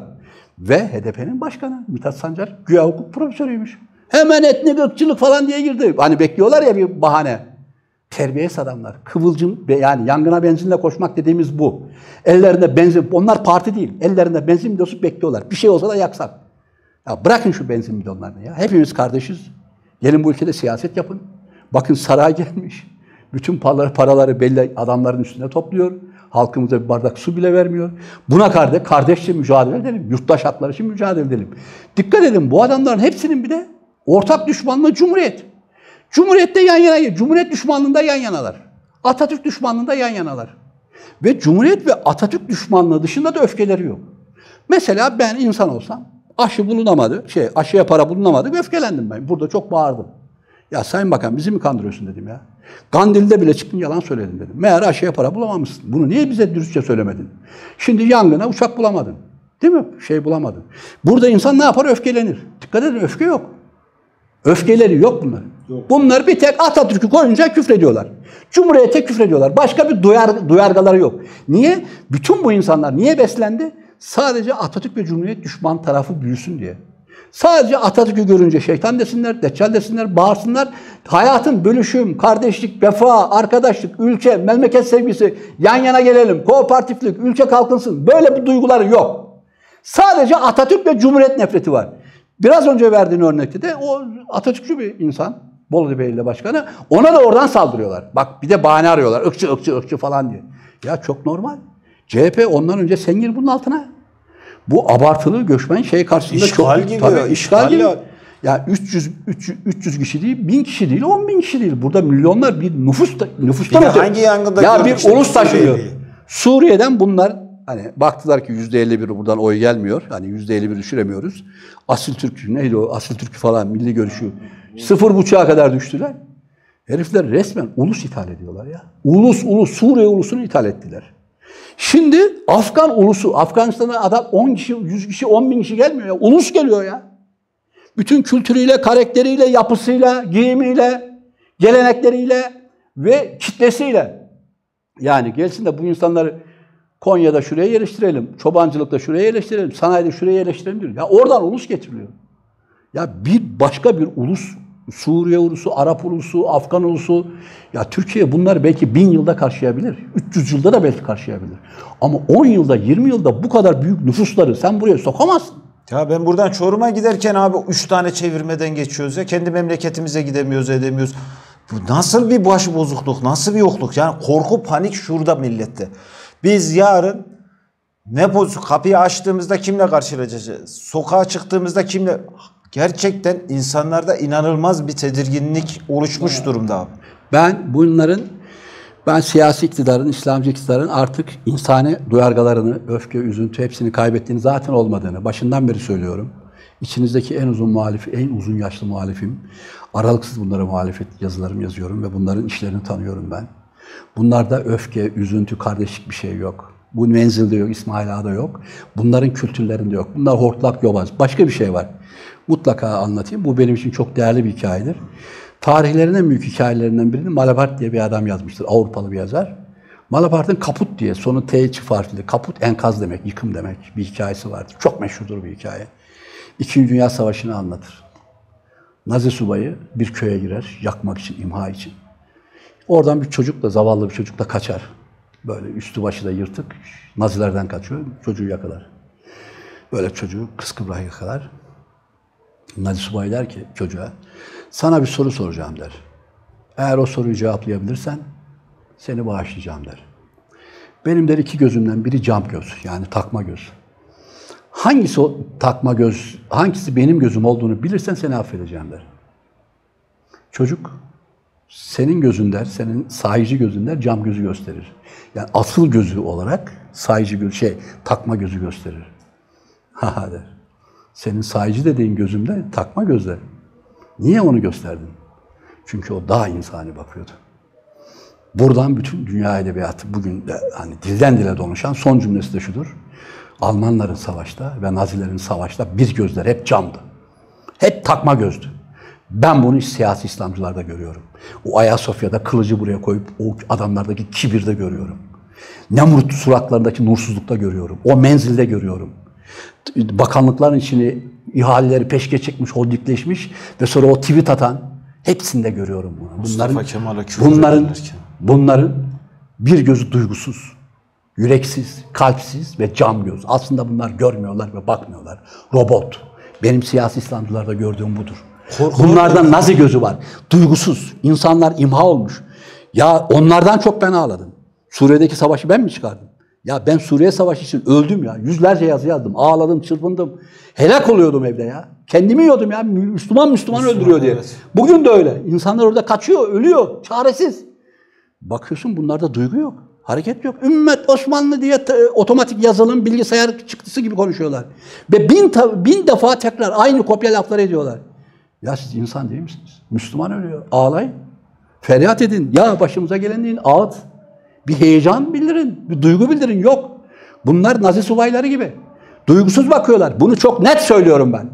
Ve HDP'nin başkanı Mithat Sancar güya hukuk profesörüymüş. Hemen etnik ırkçılık falan diye girdi. Hani bekliyorlar ya bir bahane. Terbiyesiz adamlar. Kıvılcım yani yangına benzinle koşmak dediğimiz bu. Ellerinde benzin, onlar parti değil. Ellerinde benzin bidonu bekliyorlar. Bir şey olsa da yaksak. Ya bırakın şu benzin bidonlarını ya. Hepimiz kardeşiz. Gelin bu ülkede siyaset yapın. Bakın saray gelmiş. Bütün paraları, paraları belli adamların üstüne topluyor. Halkımıza bir bardak su bile vermiyor. Buna kardeş, kardeşçe mücadele edelim. Yurttaş hakları için mücadele edelim. Dikkat edin bu adamların hepsinin bir de ortak düşmanlığı Cumhuriyet. Cumhuriyette yan yana, Cumhuriyet düşmanlığında yan yanalar. Atatürk düşmanlığında yan yanalar. Ve Cumhuriyet ve Atatürk düşmanlığı dışında da öfkeleri yok. Mesela ben insan olsam aşı bulunamadı, şey aşıya para bulunamadı, öfkelendim ben. Burada çok bağırdım. Ya Sayın Bakan bizi mi kandırıyorsun dedim ya. Kandil'de bile çıktın yalan söyledin dedim. Meğer aşıya para bulamamışsın. Bunu niye bize dürüstçe söylemedin? Şimdi yangına uçak bulamadın. Değil mi? Şey bulamadın. Burada insan ne yapar? Öfkelenir. Dikkat edin öfke yok. Öfkeleri yok bunların. Bunlar bir tek Atatürk'ü koyunca küfrediyorlar. Cumhuriyete küfrediyorlar. Başka bir duyar, duyargaları yok. Niye? Bütün bu insanlar niye beslendi? Sadece Atatürk ve Cumhuriyet düşman tarafı büyüsün diye. Sadece Atatürk'ü görünce şeytan desinler, deccal desinler, bağırsınlar. Hayatın bölüşüm, kardeşlik, vefa, arkadaşlık, ülke, memleket sevgisi, yan yana gelelim, kooperatiflik, ülke kalkınsın. Böyle bir duyguları yok. Sadece Atatürk ve Cumhuriyet nefreti var. Biraz önce verdiğin örnekte de o Atatürkçü bir insan, Bolu Belediye Başkanı, ona da oradan saldırıyorlar. Bak bir de bahane arıyorlar, ırkçı, ırkçı, ırkçı falan diye. Ya çok normal. CHP ondan önce sen gir bunun altına. Bu abartılı göçmen şey karşısında İşgal çok... gibi Tabii, işgal gibi. ya. Ya 300, 300, 300 kişi değil, 1000 kişi değil, 10 bin kişi değil. Burada milyonlar bir nüfus da, nüfustan öte- hangi yangında Ya bir ulus taşıyor. Suriye'den bunlar hani baktılar ki %51'i buradan oy gelmiyor. Hani %51 düşüremiyoruz. Asil Türk neydi o? Asil Türk falan milli görüşü. Sıfır buçuğa kadar düştüler. Herifler resmen ulus ithal ediyorlar ya. Ulus, ulus, Suriye ulusunu ithal ettiler. Şimdi Afgan ulusu, Afganistan'a adam 10 kişi, 100 kişi, 10 bin kişi gelmiyor ya. Ulus geliyor ya. Bütün kültürüyle, karakteriyle, yapısıyla, giyimiyle, gelenekleriyle ve kitlesiyle. Yani gelsin de bu insanları Konya'da şuraya yerleştirelim, çobancılıkta şuraya yerleştirelim, sanayide şuraya yerleştirelim diyor. Ya oradan ulus getiriliyor. Ya bir başka bir ulus, Suriye ulusu, Arap ulusu, Afgan ulusu, ya Türkiye bunları belki bin yılda karşılayabilir. 300 yılda da belki karşılayabilir. Ama 10 yılda, 20 yılda bu kadar büyük nüfusları sen buraya sokamazsın. Ya ben buradan Çorum'a giderken abi üç tane çevirmeden geçiyoruz ya. Kendi memleketimize gidemiyoruz edemiyoruz. Bu nasıl bir baş bozukluk, nasıl bir yokluk? Yani korku, panik şurada millette. Biz yarın ne pozisyon kapıyı açtığımızda kimle karşılaşacağız? Sokağa çıktığımızda kimle? Gerçekten insanlarda inanılmaz bir tedirginlik oluşmuş durumda abi. Ben bunların, ben siyasi iktidarın, İslamcı iktidarın artık insani duyargalarını, öfke, üzüntü hepsini kaybettiğini zaten olmadığını başından beri söylüyorum. İçinizdeki en uzun muhalif, en uzun yaşlı muhalifim. Aralıksız bunlara muhalefet yazılarım yazıyorum ve bunların işlerini tanıyorum ben. Bunlarda öfke, üzüntü, kardeşlik bir şey yok. Bu menzilde yok, İsmail Ağa'da yok. Bunların kültürlerinde yok. Bunlar hortlak yobaz. Başka bir şey var. Mutlaka anlatayım. Bu benim için çok değerli bir hikayedir. Tarihlerin en büyük hikayelerinden birini Malapart diye bir adam yazmıştır. Avrupalı bir yazar. Malapart'ın Kaput diye, sonu T çift harfli. Kaput enkaz demek, yıkım demek bir hikayesi vardır. Çok meşhurdur bir hikaye. İkinci Dünya Savaşı'nı anlatır. Nazi subayı bir köye girer, yakmak için, imha için. Oradan bir çocuk da, zavallı bir çocuk da kaçar. Böyle üstü başı da yırtık, Nazilerden kaçıyor, çocuğu yakalar. Böyle çocuğu kıskıvrak yakalar. Nazi subayı der ki çocuğa, sana bir soru soracağım der. Eğer o soruyu cevaplayabilirsen seni bağışlayacağım der. Benim der iki gözümden biri cam göz, yani takma göz. Hangisi o takma göz, hangisi benim gözüm olduğunu bilirsen seni affedeceğim der. Çocuk senin gözün der, senin sahici gözün der, cam gözü gösterir. Yani asıl gözü olarak sahici göz, şey, takma gözü gösterir. Ha der. Senin sahici dediğin gözümde takma gözler. Niye onu gösterdin? Çünkü o daha insani bakıyordu. Buradan bütün dünya edebiyatı bugün de hani dilden dile donuşan son cümlesi de şudur. Almanların savaşta ve Nazilerin savaşta bir gözler hep camdı. Hep takma gözdü. Ben bunu siyasi İslamcılarda görüyorum. O Ayasofya'da kılıcı buraya koyup o adamlardaki kibirde görüyorum. Nemrut suratlarındaki nursuzlukta görüyorum. O menzilde görüyorum. Bakanlıkların içini ihaleleri peşke çekmiş, holdikleşmiş ve sonra o tweet atan hepsinde görüyorum bunu. Mustafa Kemal'e küfür bunların, ederlerken. bunların bir gözü duygusuz, yüreksiz, kalpsiz ve cam göz. Aslında bunlar görmüyorlar ve bakmıyorlar. Robot. Benim siyasi İslamcılarda gördüğüm budur. Bunlardan nazi gözü var. Duygusuz. İnsanlar imha olmuş. Ya onlardan çok ben ağladım. Suriye'deki savaşı ben mi çıkardım? Ya ben Suriye Savaşı için öldüm ya. Yüzlerce yazı yazdım. Ağladım, çırpındım. Helak oluyordum evde ya. Kendimi yiyordum ya. Müslüman Müslüman, öldürüyor diye. evet. Bugün de öyle. İnsanlar orada kaçıyor, ölüyor. Çaresiz. Bakıyorsun bunlarda duygu yok. Hareket yok. Ümmet Osmanlı diye otomatik yazılım bilgisayar çıktısı gibi konuşuyorlar. Ve bin, bin defa tekrar aynı kopya laflar ediyorlar. Ya siz insan değil misiniz? Müslüman ölüyor. Ağlayın. Feryat edin. Ya başımıza gelen deyin. Ağıt. Bir heyecan bildirin. Bir duygu bildirin. Yok. Bunlar Nazi subayları gibi. Duygusuz bakıyorlar. Bunu çok net söylüyorum ben.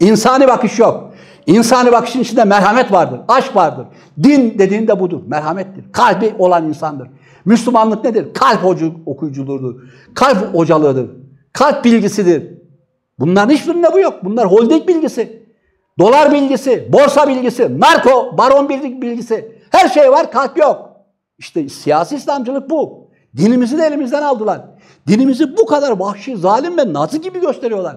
İnsani bakış yok. İnsani bakışın içinde merhamet vardır, aşk vardır. Din dediğinde budur, merhamettir. Kalbi olan insandır. Müslümanlık nedir? Kalp okuyuculuğudur. Kalp hocalığıdır. Kalp bilgisidir. Bunların hiçbirinde bu yok. Bunlar holding bilgisi. Dolar bilgisi, borsa bilgisi, narko, baron bilgi- bilgisi. Her şey var, kalp yok. İşte siyasi İslamcılık bu. Dinimizi de elimizden aldılar. Dinimizi bu kadar vahşi, zalim ve nazi gibi gösteriyorlar.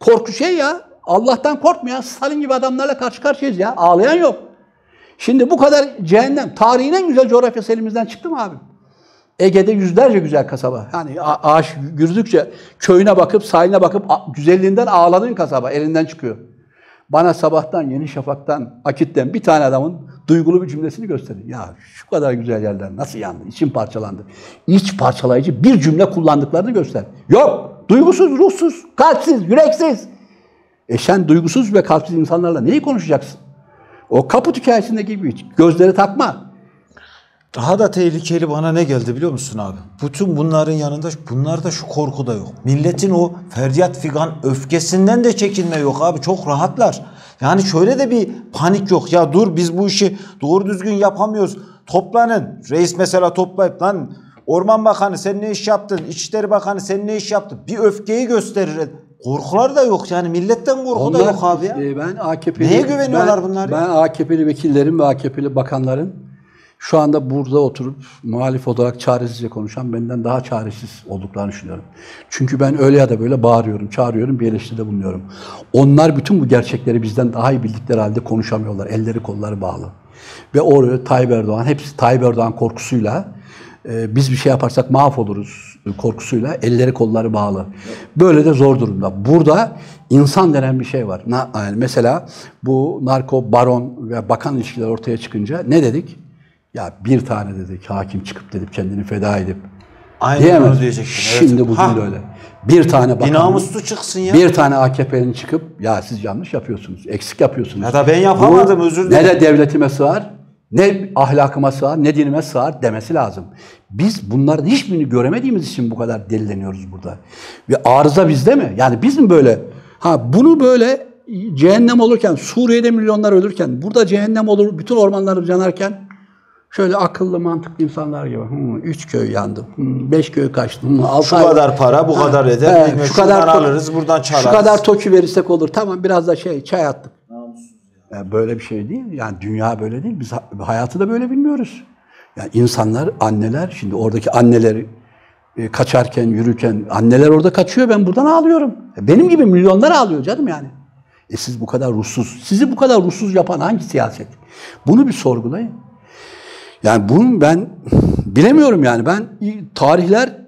Korku şey ya. Allah'tan korkmayan Stalin gibi adamlarla karşı karşıyayız ya. Ağlayan yok. Şimdi bu kadar cehennem. Tarihin en güzel coğrafyası elimizden çıktı mı abi? Ege'de yüzlerce güzel kasaba. Yani ağaç yürüdükçe köyüne bakıp, sahiline bakıp güzelliğinden ağladığın kasaba elinden çıkıyor. Bana sabahtan, Yeni Şafak'tan, Akit'ten bir tane adamın duygulu bir cümlesini gösterin. Ya şu kadar güzel yerler nasıl yandı, içim parçalandı. İç parçalayıcı bir cümle kullandıklarını göster. Yok, duygusuz, ruhsuz, kalpsiz, yüreksiz. E sen duygusuz ve kalpsiz insanlarla neyi konuşacaksın? O kaput hikayesindeki gibi gözleri takma. Daha da tehlikeli bana ne geldi biliyor musun abi? Bütün bunların yanında bunlarda şu korku da yok. Milletin o feryat figan öfkesinden de çekinme yok abi. Çok rahatlar. Yani şöyle de bir panik yok. Ya dur biz bu işi doğru düzgün yapamıyoruz. Toplanın. Reis mesela toplayıp lan Orman Bakanı sen ne iş yaptın? İçişleri Bakanı sen ne iş yaptın? Bir öfkeyi gösterir. Korkular da yok yani milletten korku da yok abi ya. e, ben AKP'li Neye güveniyorlar ben, bunlar ya? Ben AKP'li vekillerin ve AKP'li bakanların şu anda burada oturup muhalif olarak çaresizce konuşan benden daha çaresiz olduklarını düşünüyorum. Çünkü ben öyle ya da böyle bağırıyorum, çağırıyorum, bir eleştiride bulunuyorum. Onlar bütün bu gerçekleri bizden daha iyi bildikleri halde konuşamıyorlar. Elleri kolları bağlı. Ve oraya Tayyip Erdoğan, hepsi Tayyip Erdoğan korkusuyla e, biz bir şey yaparsak mahvoluruz korkusuyla elleri kolları bağlı. Böyle de zor durumda. Burada insan denen bir şey var. Mesela bu narko, baron ve bakan ilişkiler ortaya çıkınca ne dedik? Ya bir tane dedik hakim çıkıp dedik kendini feda edip. Aynen Diyemez. onu diyecektim. evet. Şimdi bugün Ha, de öyle. Bir tane bakan, namuslu çıksın ya. bir tane AKP'nin çıkıp ya siz yanlış yapıyorsunuz, eksik yapıyorsunuz. Ya da ben yapamadım, Bu özür Ne dilerim. de devletime sığar, ne ahlakıma sığar, ne dinime sığar demesi lazım. Biz bunların hiçbirini göremediğimiz için bu kadar delileniyoruz burada. Ve arıza bizde mi? Yani biz mi böyle? Ha bunu böyle cehennem olurken, Suriye'de milyonlar ölürken, burada cehennem olur, bütün ormanlar yanarken Şöyle akıllı mantıklı insanlar gibi. Hı, üç köy yandı. Hı, beş köy kaçtı. Hı, altı Şu ay- kadar para, bu kadar eder. he, şu kadar alırız, buradan çalarız. Şu kadar toki verirsek olur. Tamam biraz da şey çay attık. Yani böyle bir şey değil. Yani dünya böyle değil. Biz ha- hayatı da böyle bilmiyoruz. Yani insanlar, anneler, şimdi oradaki anneleri e, kaçarken, yürürken, anneler orada kaçıyor, ben buradan ağlıyorum. Benim gibi milyonlar ağlıyor canım yani. E siz bu kadar ruhsuz, sizi bu kadar ruhsuz yapan hangi siyaset? Bunu bir sorgulayın. Yani bunu ben bilemiyorum yani. Ben tarihler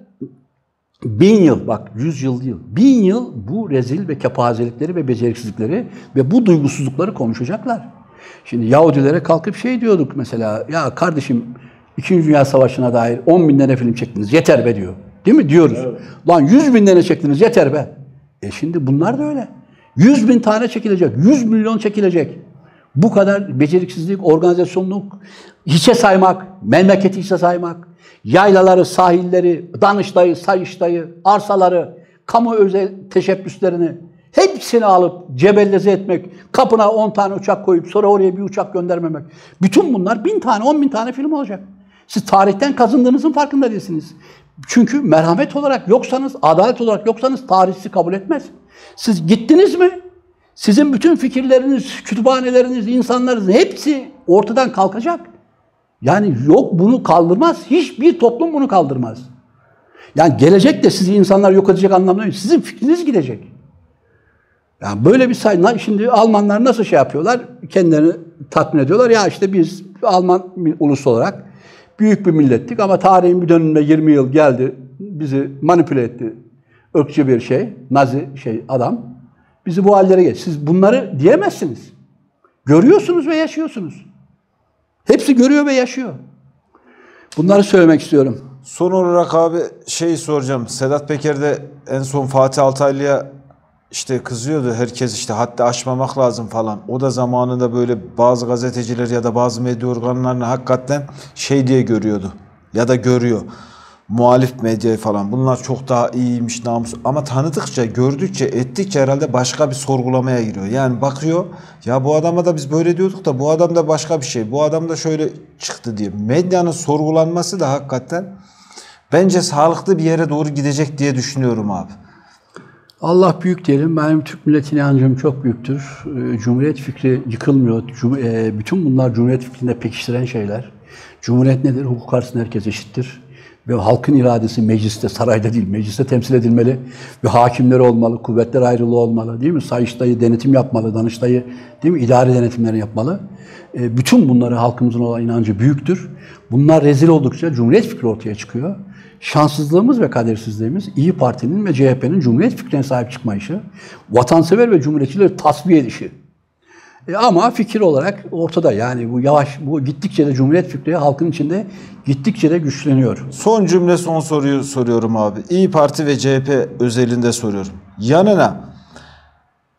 bin yıl, bak yüz yıl değil, bin yıl bu rezil ve kepazelikleri ve beceriksizlikleri ve bu duygusuzlukları konuşacaklar. Şimdi Yahudilere kalkıp şey diyorduk mesela, ya kardeşim İkinci Dünya Savaşı'na dair 10 bin tane film çektiniz, yeter be diyor. Değil mi? Diyoruz. Lan 100 bin tane çektiniz, yeter be. E şimdi bunlar da öyle. 100 bin tane çekilecek, 100 milyon çekilecek. Bu kadar beceriksizlik, organizasyonluk, hiçe saymak, memleketi hiçe saymak, yaylaları, sahilleri, Danıştay'ı, Sayıştay'ı, arsaları, kamu özel teşebbüslerini hepsini alıp cebelleze etmek, kapına 10 tane uçak koyup sonra oraya bir uçak göndermemek. Bütün bunlar bin tane, on bin tane film olacak. Siz tarihten kazındığınızın farkında değilsiniz. Çünkü merhamet olarak yoksanız, adalet olarak yoksanız tarih sizi kabul etmez. Siz gittiniz mi? Sizin bütün fikirleriniz, kütüphaneleriniz, insanlarınız hepsi ortadan kalkacak. Yani yok bunu kaldırmaz. Hiçbir toplum bunu kaldırmaz. Yani gelecek de sizi insanlar yok edecek anlamda değil. Sizin fikriniz gidecek. Yani böyle bir say. Şimdi Almanlar nasıl şey yapıyorlar? Kendilerini tatmin ediyorlar. Ya işte biz Alman ulusu olarak büyük bir millettik ama tarihin bir döneminde 20 yıl geldi. Bizi manipüle etti. Irkçı bir şey, nazi şey adam. Bizi bu hallere geç. Siz bunları diyemezsiniz. Görüyorsunuz ve yaşıyorsunuz. Hepsi görüyor ve yaşıyor. Bunları söylemek istiyorum. Son olarak abi şey soracağım. Sedat Peker de en son Fatih Altaylı'ya işte kızıyordu. Herkes işte hatta aşmamak lazım falan. O da zamanında böyle bazı gazeteciler ya da bazı medya organlarını hakikaten şey diye görüyordu. Ya da görüyor. Muhalif medyayı falan. Bunlar çok daha iyiymiş namus. Ama tanıdıkça, gördükçe, ettikçe herhalde başka bir sorgulamaya giriyor. Yani bakıyor ya bu adama da biz böyle diyorduk da bu adam da başka bir şey. Bu adam da şöyle çıktı diye. Medyanın sorgulanması da hakikaten bence sağlıklı bir yere doğru gidecek diye düşünüyorum abi. Allah büyük diyelim. Benim Türk milletine inancım çok büyüktür. Ee, Cumhuriyet fikri yıkılmıyor. E, bütün bunlar Cumhuriyet fikrinde pekiştiren şeyler. Cumhuriyet nedir? Hukuk karşısında herkes eşittir. Ve halkın iradesi mecliste, sarayda değil, mecliste temsil edilmeli. Ve hakimleri olmalı, kuvvetler ayrılığı olmalı değil mi? Sayıştayı denetim yapmalı, danıştayı değil mi? İdari denetimleri yapmalı. E, bütün bunları halkımızın olan inancı büyüktür. Bunlar rezil oldukça Cumhuriyet fikri ortaya çıkıyor. Şanssızlığımız ve kadersizliğimiz İyi Parti'nin ve CHP'nin Cumhuriyet fikrine sahip çıkmayışı, vatansever ve cumhuriyetçileri tasfiye edişi. E, ama fikir olarak ortada. Yani bu yavaş, bu gittikçe de Cumhuriyet fikri halkın içinde gittikçe de güçleniyor. Son cümle son soruyu soruyorum abi. İyi Parti ve CHP özelinde soruyorum. Yanına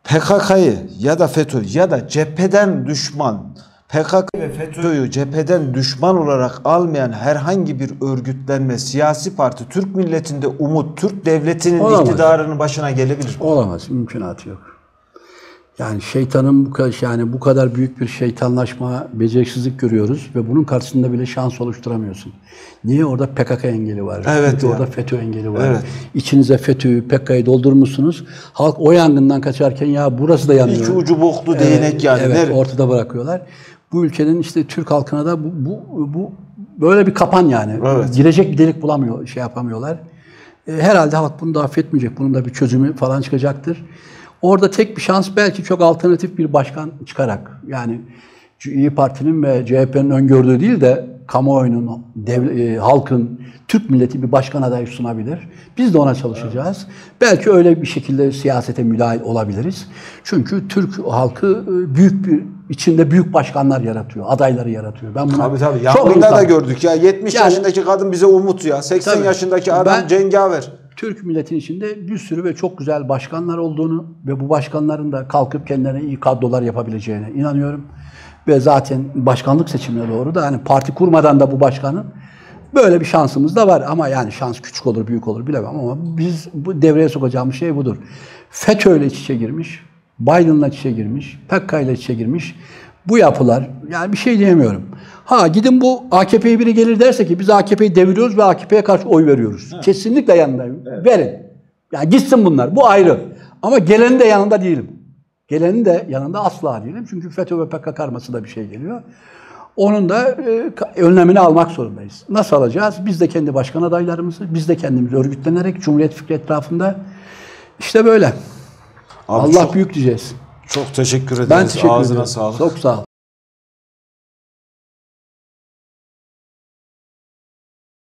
PKK'yı ya da FETÖ ya da cepheden düşman PKK ve FETÖ'yü cepheden düşman olarak almayan herhangi bir örgütlenme, siyasi parti Türk milletinde umut, Türk devletinin Olamaz. iktidarının başına gelebilir. Olamaz, mümkünatı yok. Yani şeytanın bu kadar yani bu kadar büyük bir şeytanlaşma, beceriksizlik görüyoruz ve bunun karşısında bile şans oluşturamıyorsun. Niye orada PKK engeli var? Evet Çünkü orada FETÖ engeli var. Evet. İçinize FETÖ'yü, PKK'yı doldurmuşsunuz. Halk o yangından kaçarken ya burası da yanıyor. İki ucu boklu değnek yani. Evet, Nerede? ortada bırakıyorlar. Bu ülkenin işte Türk halkına da bu, bu, bu böyle bir kapan yani. Evet. Girecek bir delik bulamıyor, şey yapamıyorlar. E, herhalde halk bunu da affetmeyecek. Bunun da bir çözümü falan çıkacaktır. Orada tek bir şans belki çok alternatif bir başkan çıkarak. Yani İyi Parti'nin ve CHP'nin öngördüğü değil de kamuoyunun, dev- e, halkın, Türk milleti bir başkan adayı sunabilir. Biz de ona çalışacağız. Belki öyle bir şekilde siyasete müdahil olabiliriz. Çünkü Türk halkı e, büyük bir içinde büyük başkanlar yaratıyor, adayları yaratıyor. Ben buna Tabii tabii. çok da gördük ya. 70 Yani- yaşındaki kadın bize umut ya. 80 Tabii. yaşındaki adam Ben- cengaver. Türk milletin içinde bir sürü ve çok güzel başkanlar olduğunu ve bu başkanların da kalkıp kendilerine iyi kadrolar yapabileceğine inanıyorum. Ve zaten başkanlık seçimine doğru da hani parti kurmadan da bu başkanın böyle bir şansımız da var. Ama yani şans küçük olur, büyük olur bilemem ama biz bu devreye sokacağımız şey budur. FETÖ ile iç içe girmiş, Biden'la iç içe girmiş, PKK ile iç içe girmiş. Bu yapılar, yani bir şey diyemiyorum. Ha gidin bu AKP'ye biri gelir derse ki biz AKP'yi deviriyoruz ve AKP'ye karşı oy veriyoruz. Kesinlikle yanındayım. Verin. Yani gitsin bunlar. Bu ayrı. Ama gelenin de yanında değilim. Gelenin de yanında asla değilim. Çünkü FETÖ ve PKK karması da bir şey geliyor. Onun da e, önlemini almak zorundayız. Nasıl alacağız? Biz de kendi başkan adaylarımızı, biz de kendimiz örgütlenerek Cumhuriyet fikri etrafında işte böyle. Abi Allah çok, büyük diyeceğiz. Çok teşekkür ederiz. Ben teşekkür Ağzına ederim. sağlık. Çok sağ ol.